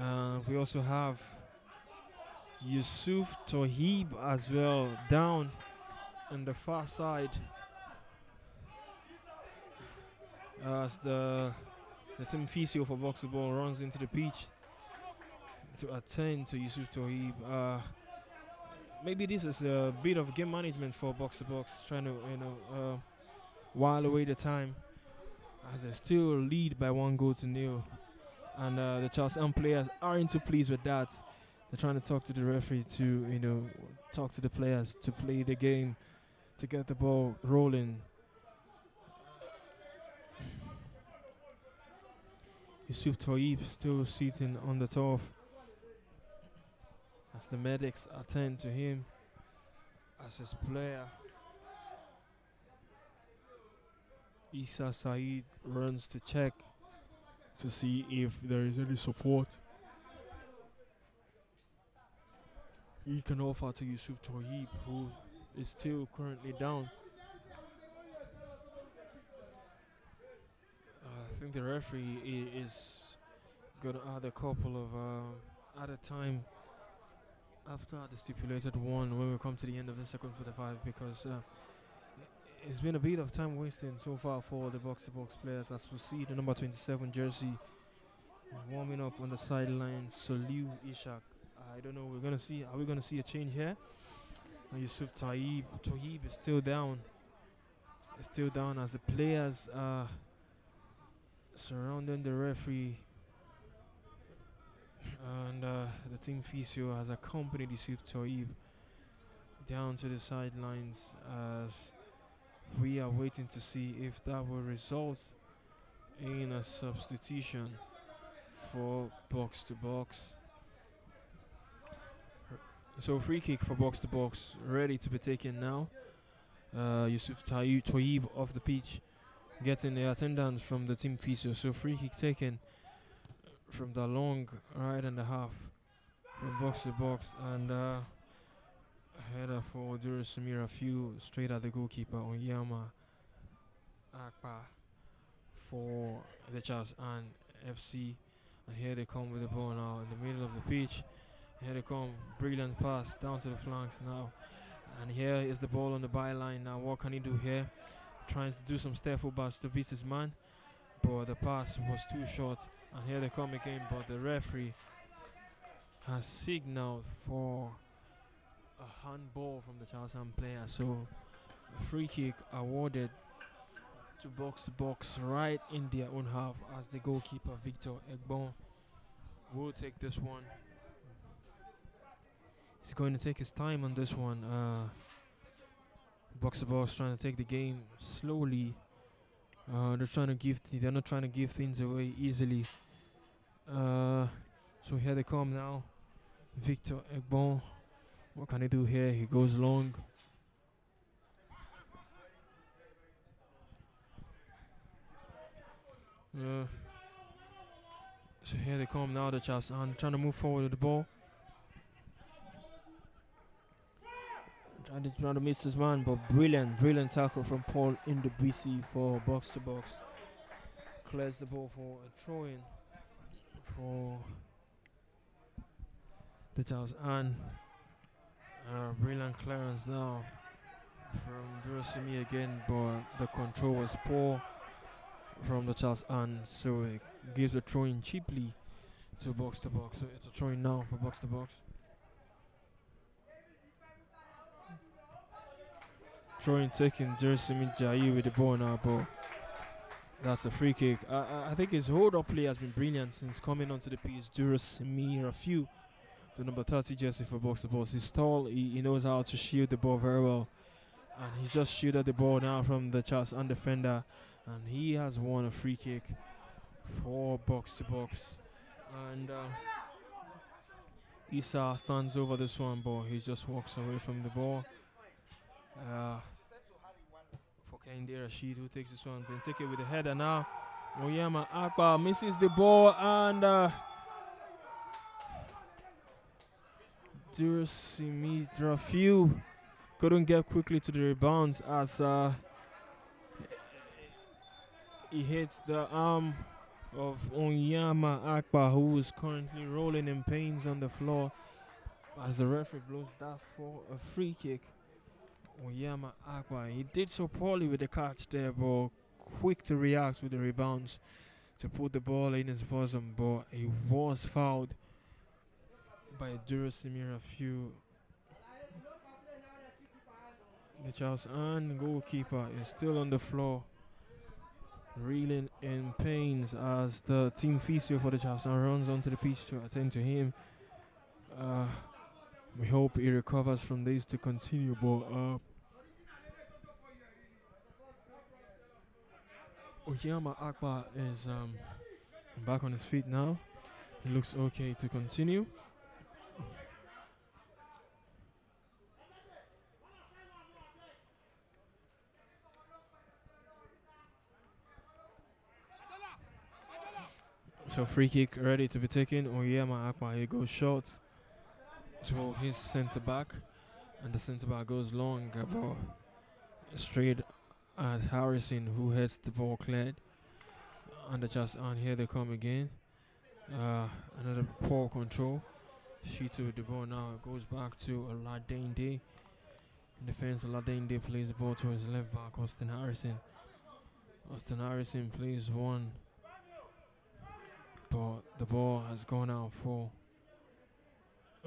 Uh, we also have Yusuf Tohib as well, down on the far side. as the the team physio for box the ball runs into the pitch to attend to Yusuf Tohib. Uh, maybe this is a bit of game management for box to box, trying to you know uh, while away the time as they still lead by one goal to nil, and uh, the Charles M players aren't too pleased with that. They're trying to talk to the referee to you know talk to the players to play the game, to get the ball rolling. Yusuf Toib still sitting on the turf as the medics attend to him as his player. Isa Said runs to check to see if there is any support he can offer to Yusuf Tohib, who is still currently down. Uh, I think the referee is going to add a couple of uh, at a time after the stipulated one when we come to the end of the second 45 because uh, it's been a bit of time wasting so far for the box to box players. As we see the number 27 jersey warming up on the sideline. Soliu Ishak I don't know we're gonna see are we gonna see a change here? Uh, Yusuf Taib Tohib is still down. Is still down as the players are surrounding the referee. And uh, the team physio has accompanied Yusuf Toib down to the sidelines as we are waiting to see if that will result in a substitution for box to box. So free kick for box to box ready to be taken now. Uh, Yusuf Tayu Toib off the pitch, getting the attendance from the team physio. So free kick taken from the long right and a half from box to box and uh, header for Durosimi Rafiu straight at the goalkeeper Onyema Akpa for the Charlesann FC. And here they come with the ball now in the middle of the pitch. Here they come, brilliant pass down to the flanks now. And here is the ball on the byline now. What can he do here? Tries to do some stare fullbacks to beat his man, but the pass was too short. And here they come again, but the referee has signaled for a handball from the Charlesann player. So a free kick awarded to box to box right in their own half as the goalkeeper Victor Egbon will take this one. He's going to take his time on this one. Uh, box to box trying to take the game slowly. Uh, they're trying to give. Th- they're not trying to give things away easily. Uh, so here they come now. Victor Egbon. What can he do here? He goes long. Yeah. so here they come now, the Charlesann trying to move forward with the ball. Trying to, trying to miss his man, but brilliant, brilliant tackle from Paul Indobisi for box to box. Clears the ball for a throw in for the Charlesann uh, brilliant clearance now from Durosimi again, but the control was poor from the Charlesann so it gives a throw in cheaply to box to box. So it's a throw in now for box to box. Throwing taking Durosimi Jayi with the ball now, but that's a free kick. I, I, think his hold up play has been brilliant since coming onto the pitch. Durosimi Rafiu the number 30 jersey for box to box. He's tall, he, he knows how to shield the ball very well. And he just shielded the ball now from the Charlesann defender. And he has won a free kick for box to box. And uh, Issa stands over this one, but he just walks away from the ball. Uh, for Kehinde Rashid, who takes this one, been taken with the header now. Oyama Akpa misses the ball and. Uh, Dursimidra few couldn't get quickly to the rebounds as uh, he hits the arm of Onyema Akpa, who is currently rolling in pains on the floor as the referee blows that for a free kick. Onyema Akpa, he did so poorly with the catch there, but quick to react with the rebounds to put the ball in his bosom, but he was fouled by Duro Simira Few. The Charlesann goalkeeper is still on the floor, reeling in pains as the team physio for the Charles runs onto the pitch to attend to him. Uh, we hope he recovers from this to continue, but uh, Oyama Akbar is um, back on his feet now. He looks okay to continue. So free kick ready to be taken. Oyema he goes short to his centre back, and the centre back goes long about straight at Harrison, who heads the ball cleared. And the just on here they come again. Uh, another poor control. Shitu the ball now goes back to Aladane Day. In defense, Aladane Day plays the ball to his left back, Austin Harrison. Austin Harrison plays one but the ball has gone out for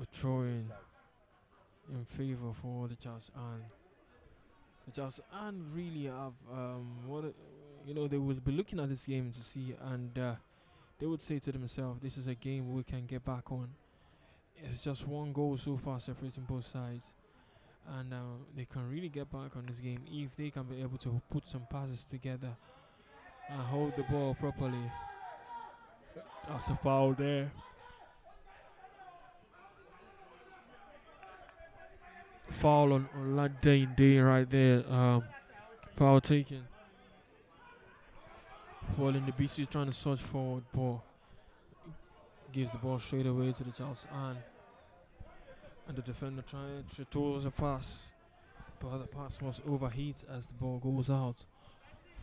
a throw in favor for the Charlesann the Charles and really have um, what you know they will be looking at this game to see and uh, they would say to themselves this is a game we can get back on. It's just one goal so far separating both sides. And uh, they can really get back on this game if they can be able to put some passes together and hold the ball properly that's a foul there. Foul on Oladane Day right there. Um, foul taken. Ball in the BC trying to search forward, ball gives the ball straight away to the Charlesann and the defender trying to towards a pass, but the pass was overheat as the ball goes out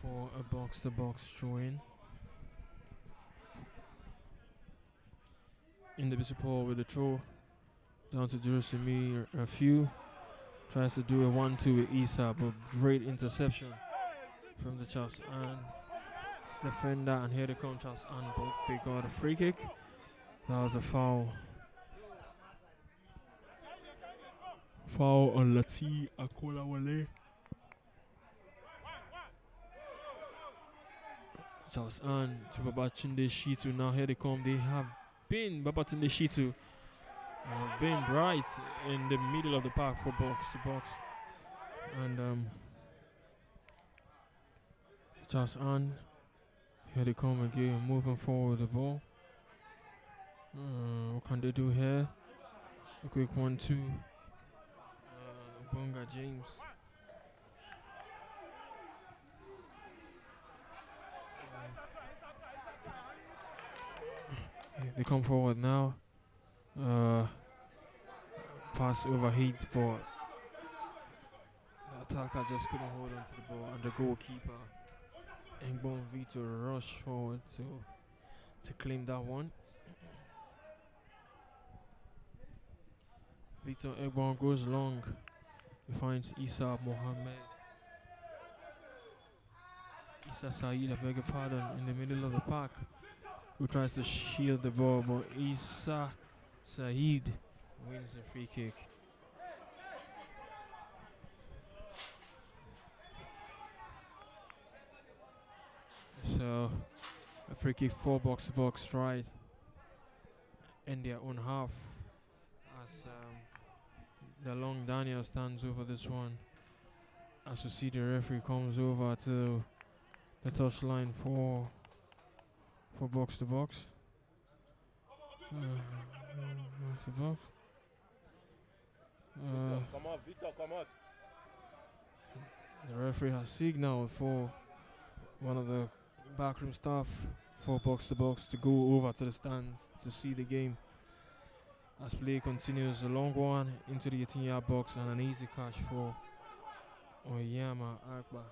for a box to box throw in. the bishop hole with the throw down to Durosimi a few tries to do a one two with Isa but great interception from the Charles and defender and here they come Charlesann but they got a free kick that was a foul foul on Lati Akolawale. Charles to Babatunde Shitu. Now here they come. They have been Babatunde Shitu have been right in the middle of the park for box to box. And um, Charlesann, here they come again, moving forward the ball. Uh, what can they do here? A quick one, two. Uh, Bunga James. They come forward now. Uh, pass overheat, but the attacker just couldn't hold on to the ball, and the goalkeeper, Engbon Vito, rushed forward to to claim that one. Vito Egbon goes long. He finds Isa Mohammed. Isa Saeed, I beg your pardon, in the middle of the park, who tries to shield the ball, but Isa Saeed wins the free kick. So, a free kick, four box box, right in their own half. As um, Dalong Daniel stands over this one. As we see the referee comes over to the touch line for for box to box. Uh, box to box. Uh, come on, Victor, come on. the referee has signaled for one of the backroom staff for box to box to go over to the stands to see the game. As play continues, a long one into the 18 yard box and an easy catch for Oyama Akba.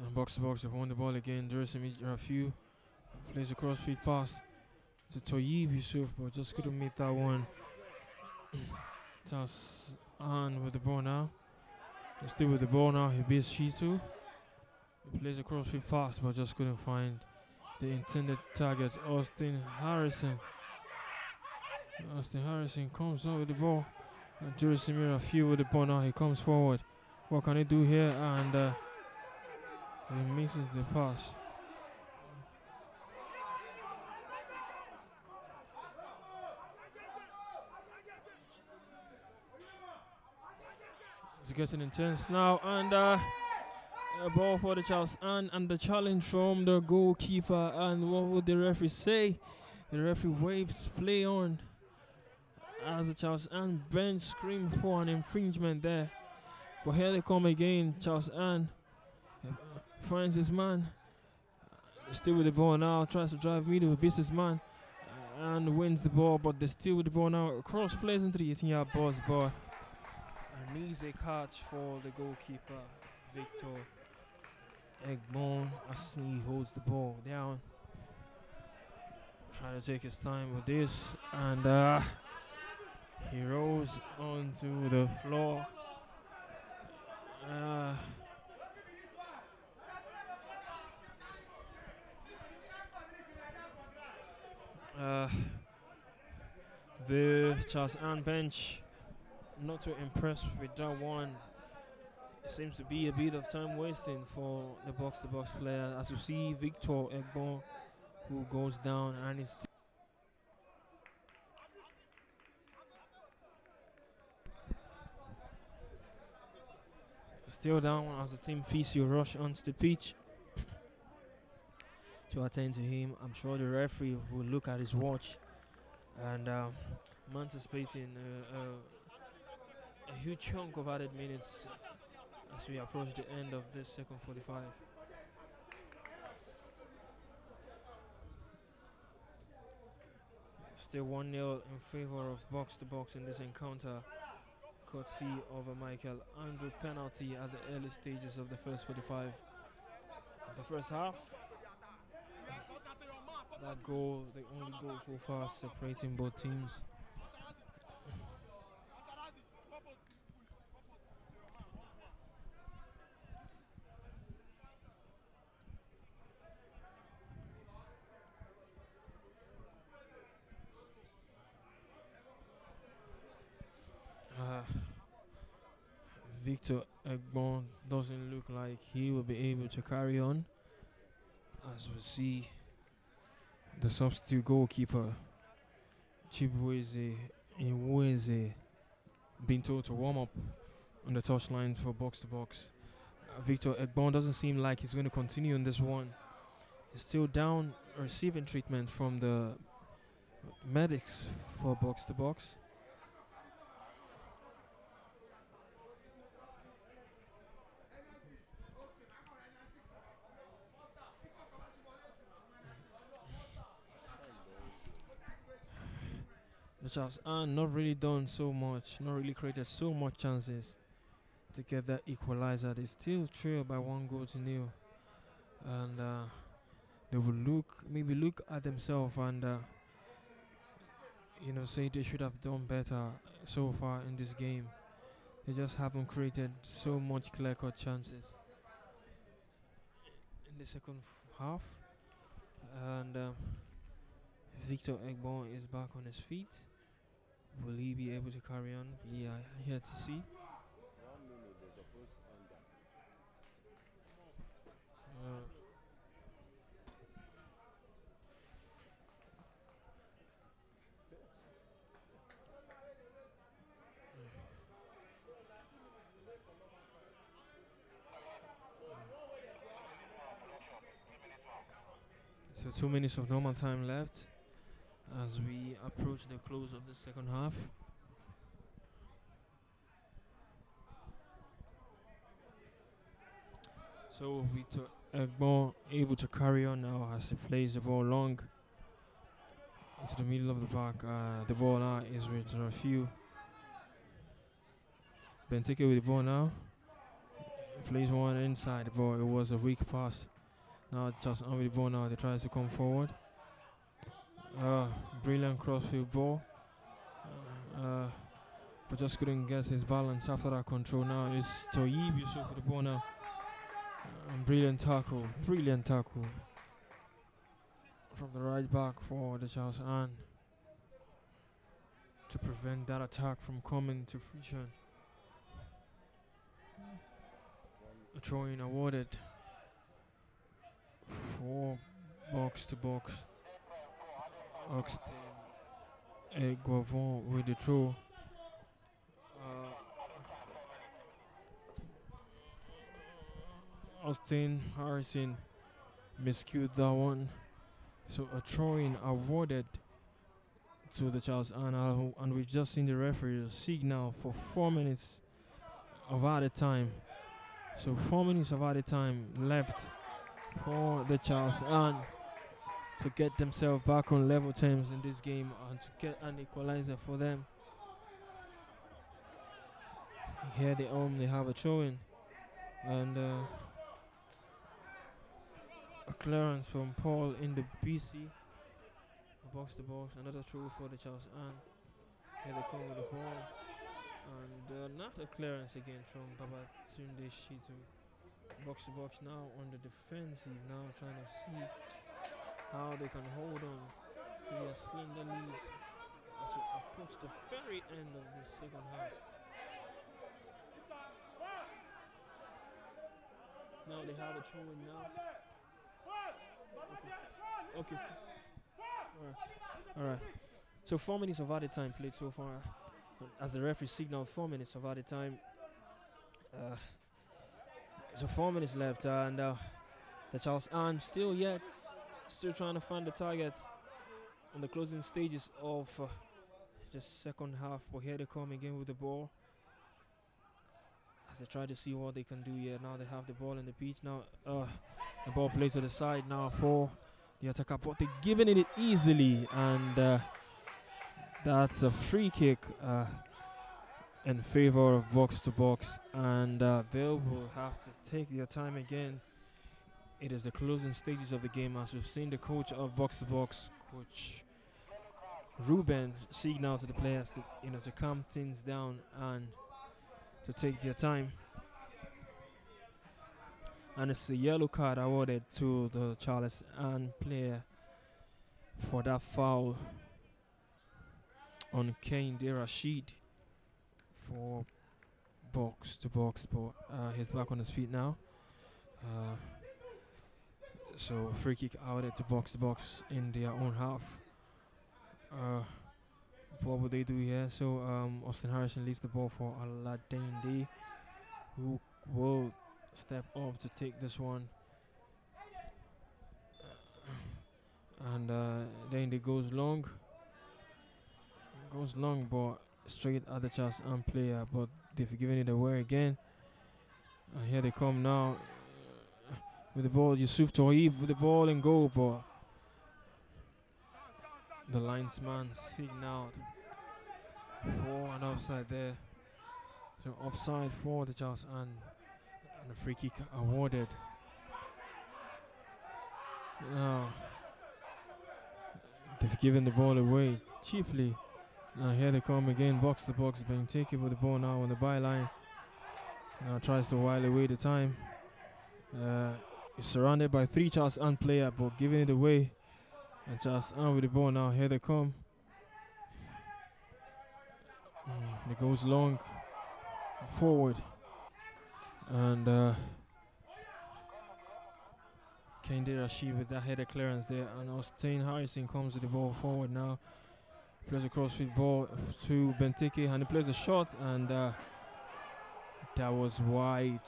And box to box, they've won the ball again. Jersey Rafiu plays a crossfield pass to Toyib Yusuf, but just couldn't make that one. Just on with the ball now. He's still with the ball now. He beats Shitu. He plays a crossfield pass, but just couldn't find the intended target. Austin Harrison. Austin Harrison comes on with the ball. And Jersey Rafiu with the ball now. He comes forward. What can he do here? And uh, he misses the pass. It's getting intense now, and uh, a ball for the Charlesann and the challenge from the goalkeeper. And what would the referee say? The referee waves play on as the Charlesann bench scream for an infringement there. But here they come again. Charlesann uh, finds his man. Uh, still with the ball now. Tries to drive middle, beats his man. uh, and wins the ball, but they're still with the ball now. Cross plays into the 18 yard box, but an easy catch for the goalkeeper, Victor Egbon, as he holds the ball down. Trying to take his time with this, and uh, he rolls onto the floor. Uh, uh, the Charlesann bench not too impressed with that one. It seems to be a bit of time wasting for the box to box player. As you see, Victor Egbon, who goes down and is still down as the team physio rush onto the pitch to attend to him. I'm sure the referee will look at his watch and um, I'm anticipating uh, uh, a huge chunk of added minutes as we approach the end of this second 45. Still 1 0 in favor of box to box in this encounter, courtesy of a Michael Andrew penalty at the early stages of the first 45. Of the first half, that goal, the only goal so far separating both teams. Ah, Victor Egbon doesn't look like he will be able to carry on as we see the substitute goalkeeper, Chibueze Inweze, being told to warm up on the touchline for box to box. Uh, Victor Egbon doesn't seem like he's going to continue in this one. He's still down, receiving treatment from the medics for box to box. Charlesann not really done so much, not really created so much chances to get that equalizer. They still trail by one goal to nil, and uh, they will look maybe look at themselves and uh, you know say they should have done better so far in this game. They just haven't created so much clear cut chances in the second half, and. Uh, Victor Egbon is back on his feet. Will he be able to carry on? Yeah, here to see. Uh, So two minutes of normal time left as we approach the close of the second half. So Victor Egbon able to carry on now as he plays the ball long into the middle of the park. Uh, the ball now is with Rafiu. Benteke with the ball now. Plays one inside the ball. It was a weak pass. Now just on with the ball now. They tries to come forward. Uh, brilliant crossfield ball. Uh, but just couldn't get his balance after that control. Now it's Toyib Yusuf with the ball now. Um, brilliant tackle, brilliant tackle from the right back for the Charles to prevent that attack from coming to fruition. A throwing awarded for box to box. Oxton Eguavon with the throw. Uh, Austin Harrison miscued that one. So a throwing awarded to the Charles Anna, and we've just seen the referee signal for four minutes of added time. So four minutes of added time left for the Charlesann to get themselves back on level terms in this game and to get an equalizer for them. Here they um they have a throw-in and uh, a clearance from Paul in the BC. Box to box, another throw for the Charles Ann. Here they come with the ball. And uh, not a clearance again from Babatunde Shitu. Box to box now on the defensive, now trying to see how they can hold on to their slender lead as we approach the very end of the second half. Now they have a throw in now. Okay. Okay. Alright. So four minutes of added time played so far. As the referee signaled four minutes of added time. Uh, so four minutes left and uh, the Charlesann still yet still trying to find the target on the closing stages of uh, the second half. But here they come again with the ball as they try to see what they can do here. Now they have the ball in the pitch. Now uh, the ball plays to the side now for the attacker, but they're giving it easily, and uh, that's a free kick uh, in favor of box to box, and uh, they will have to take their time again. It is the closing stages of the game, as we've seen the coach of box to box, Coach Ruben, signal to the players to you know to calm things down and to take their time. And it's a yellow card awarded to the Charles and player for that foul on Kehinde Rashid for box to box, but uh, he's back on his feet now. Uh, so free kick out it the box to box in their own half. Uh, what would they do here? So um, Austin Harrison leaves the ball for Aladdin D, who will step up to take this one. And uh, then it goes long. Goes long, but straight at the chance and player, but they've given it away again. And here they come now uh, with the ball. Yusuf Tohib with the ball and goal, but the linesman signaled for an offside there. So offside for the Charlesann, and a free kick awarded. Now they've given the ball away cheaply. Now here they come again, box to box, being taken with the ball now on the byline. Now tries to while away the time. Uh, he's surrounded by three Charlesann player, but giving it away. And Charlesann with the ball now. Here they come. Mm, it goes long forward. And uh, Kehinde Rashid with that header clearance there. And Austin Harrison comes with the ball forward now. Plays a crossfield ball to Benteke and he plays a shot and uh, that was wide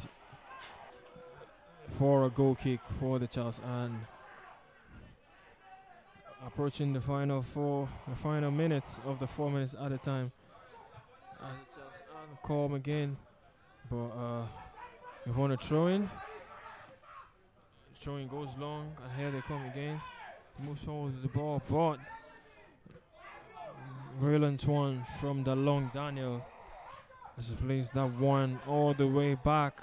for a goal kick for the Charlesann approaching the final four the final minutes of the four minutes at a time. And Charles him again. But uh we want to throw in. Throwing goes long and here they come again. Moves forward with the ball, but Brilliant one from Dalong Daniel. As he plays that one all the way back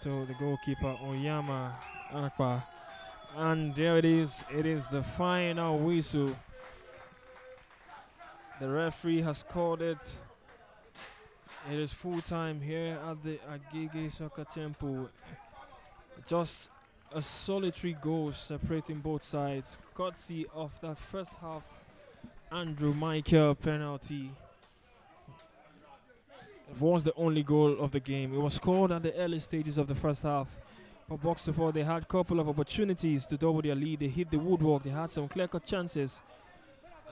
to the goalkeeper Onyema Akpa. And there it is. It is the final whistle. The referee has called it. It is full time here at the Agege Soccer Temple. Just a solitary goal separating both sides, courtesy of that first half Andrew Michael penalty. Was the only goal of the game. It was scored at the early stages of the first half. For Box to Four, they had a couple of opportunities to double their lead. They hit the woodwork. They had some clear cut chances.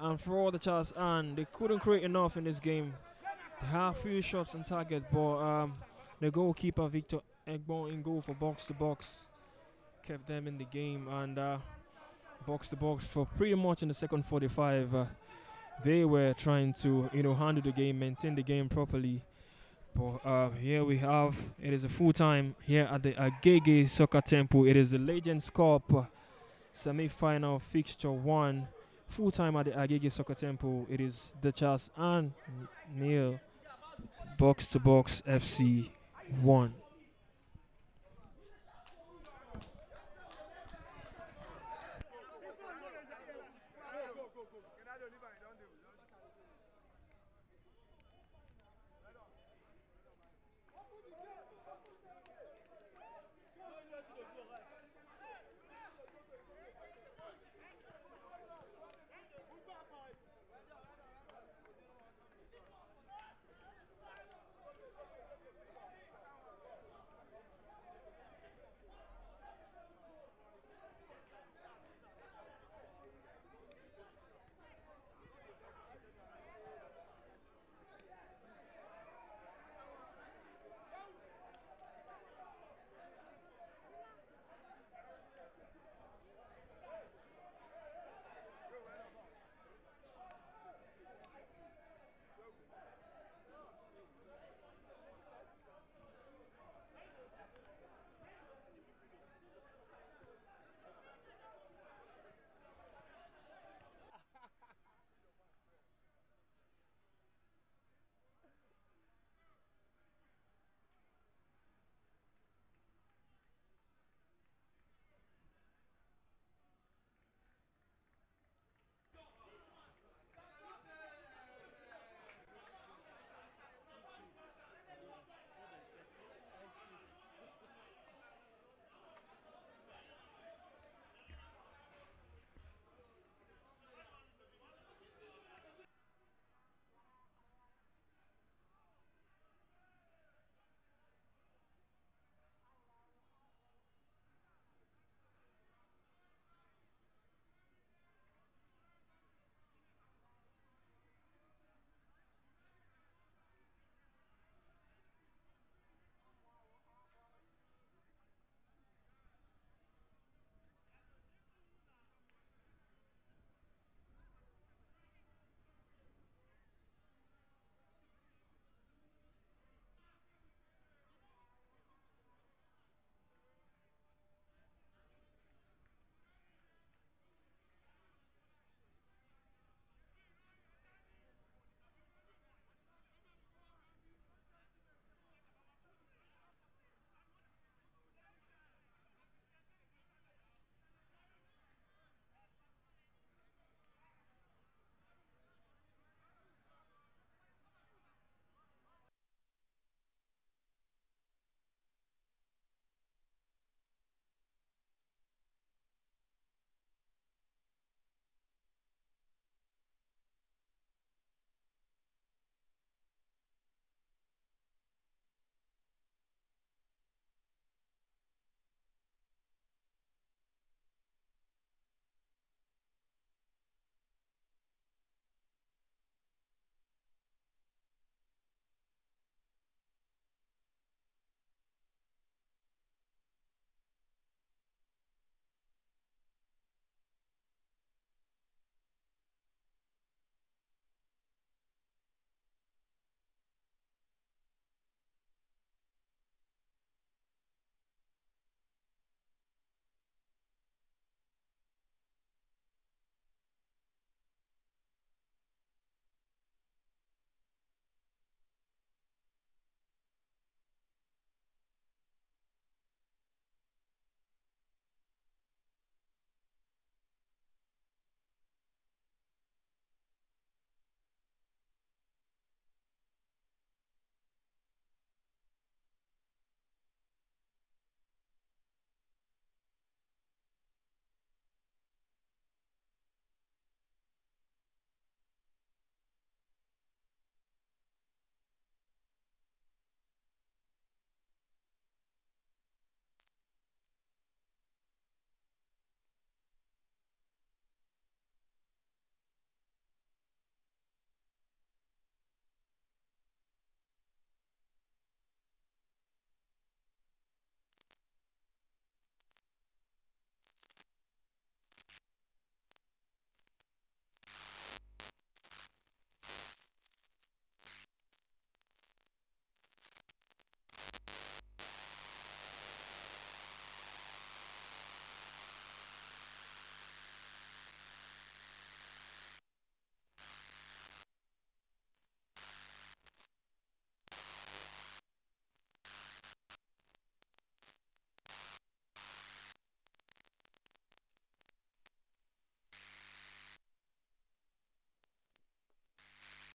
And for all the Charlesann they couldn't create enough in this game. They had a few shots on target, but um, the goalkeeper Victor Egbon in goal for Box to Box kept them in the game. And uh, Box to Box for pretty much in the second 45. Uh, they were trying to, you know, handle the game, maintain the game properly. But uh, here we have it is a full time here at the Agege Soccer Temple. It is the Legends Cup uh, semi final fixture one. Full time at the Agege Soccer Temple. It is the Charlesann Neil box to box FC one.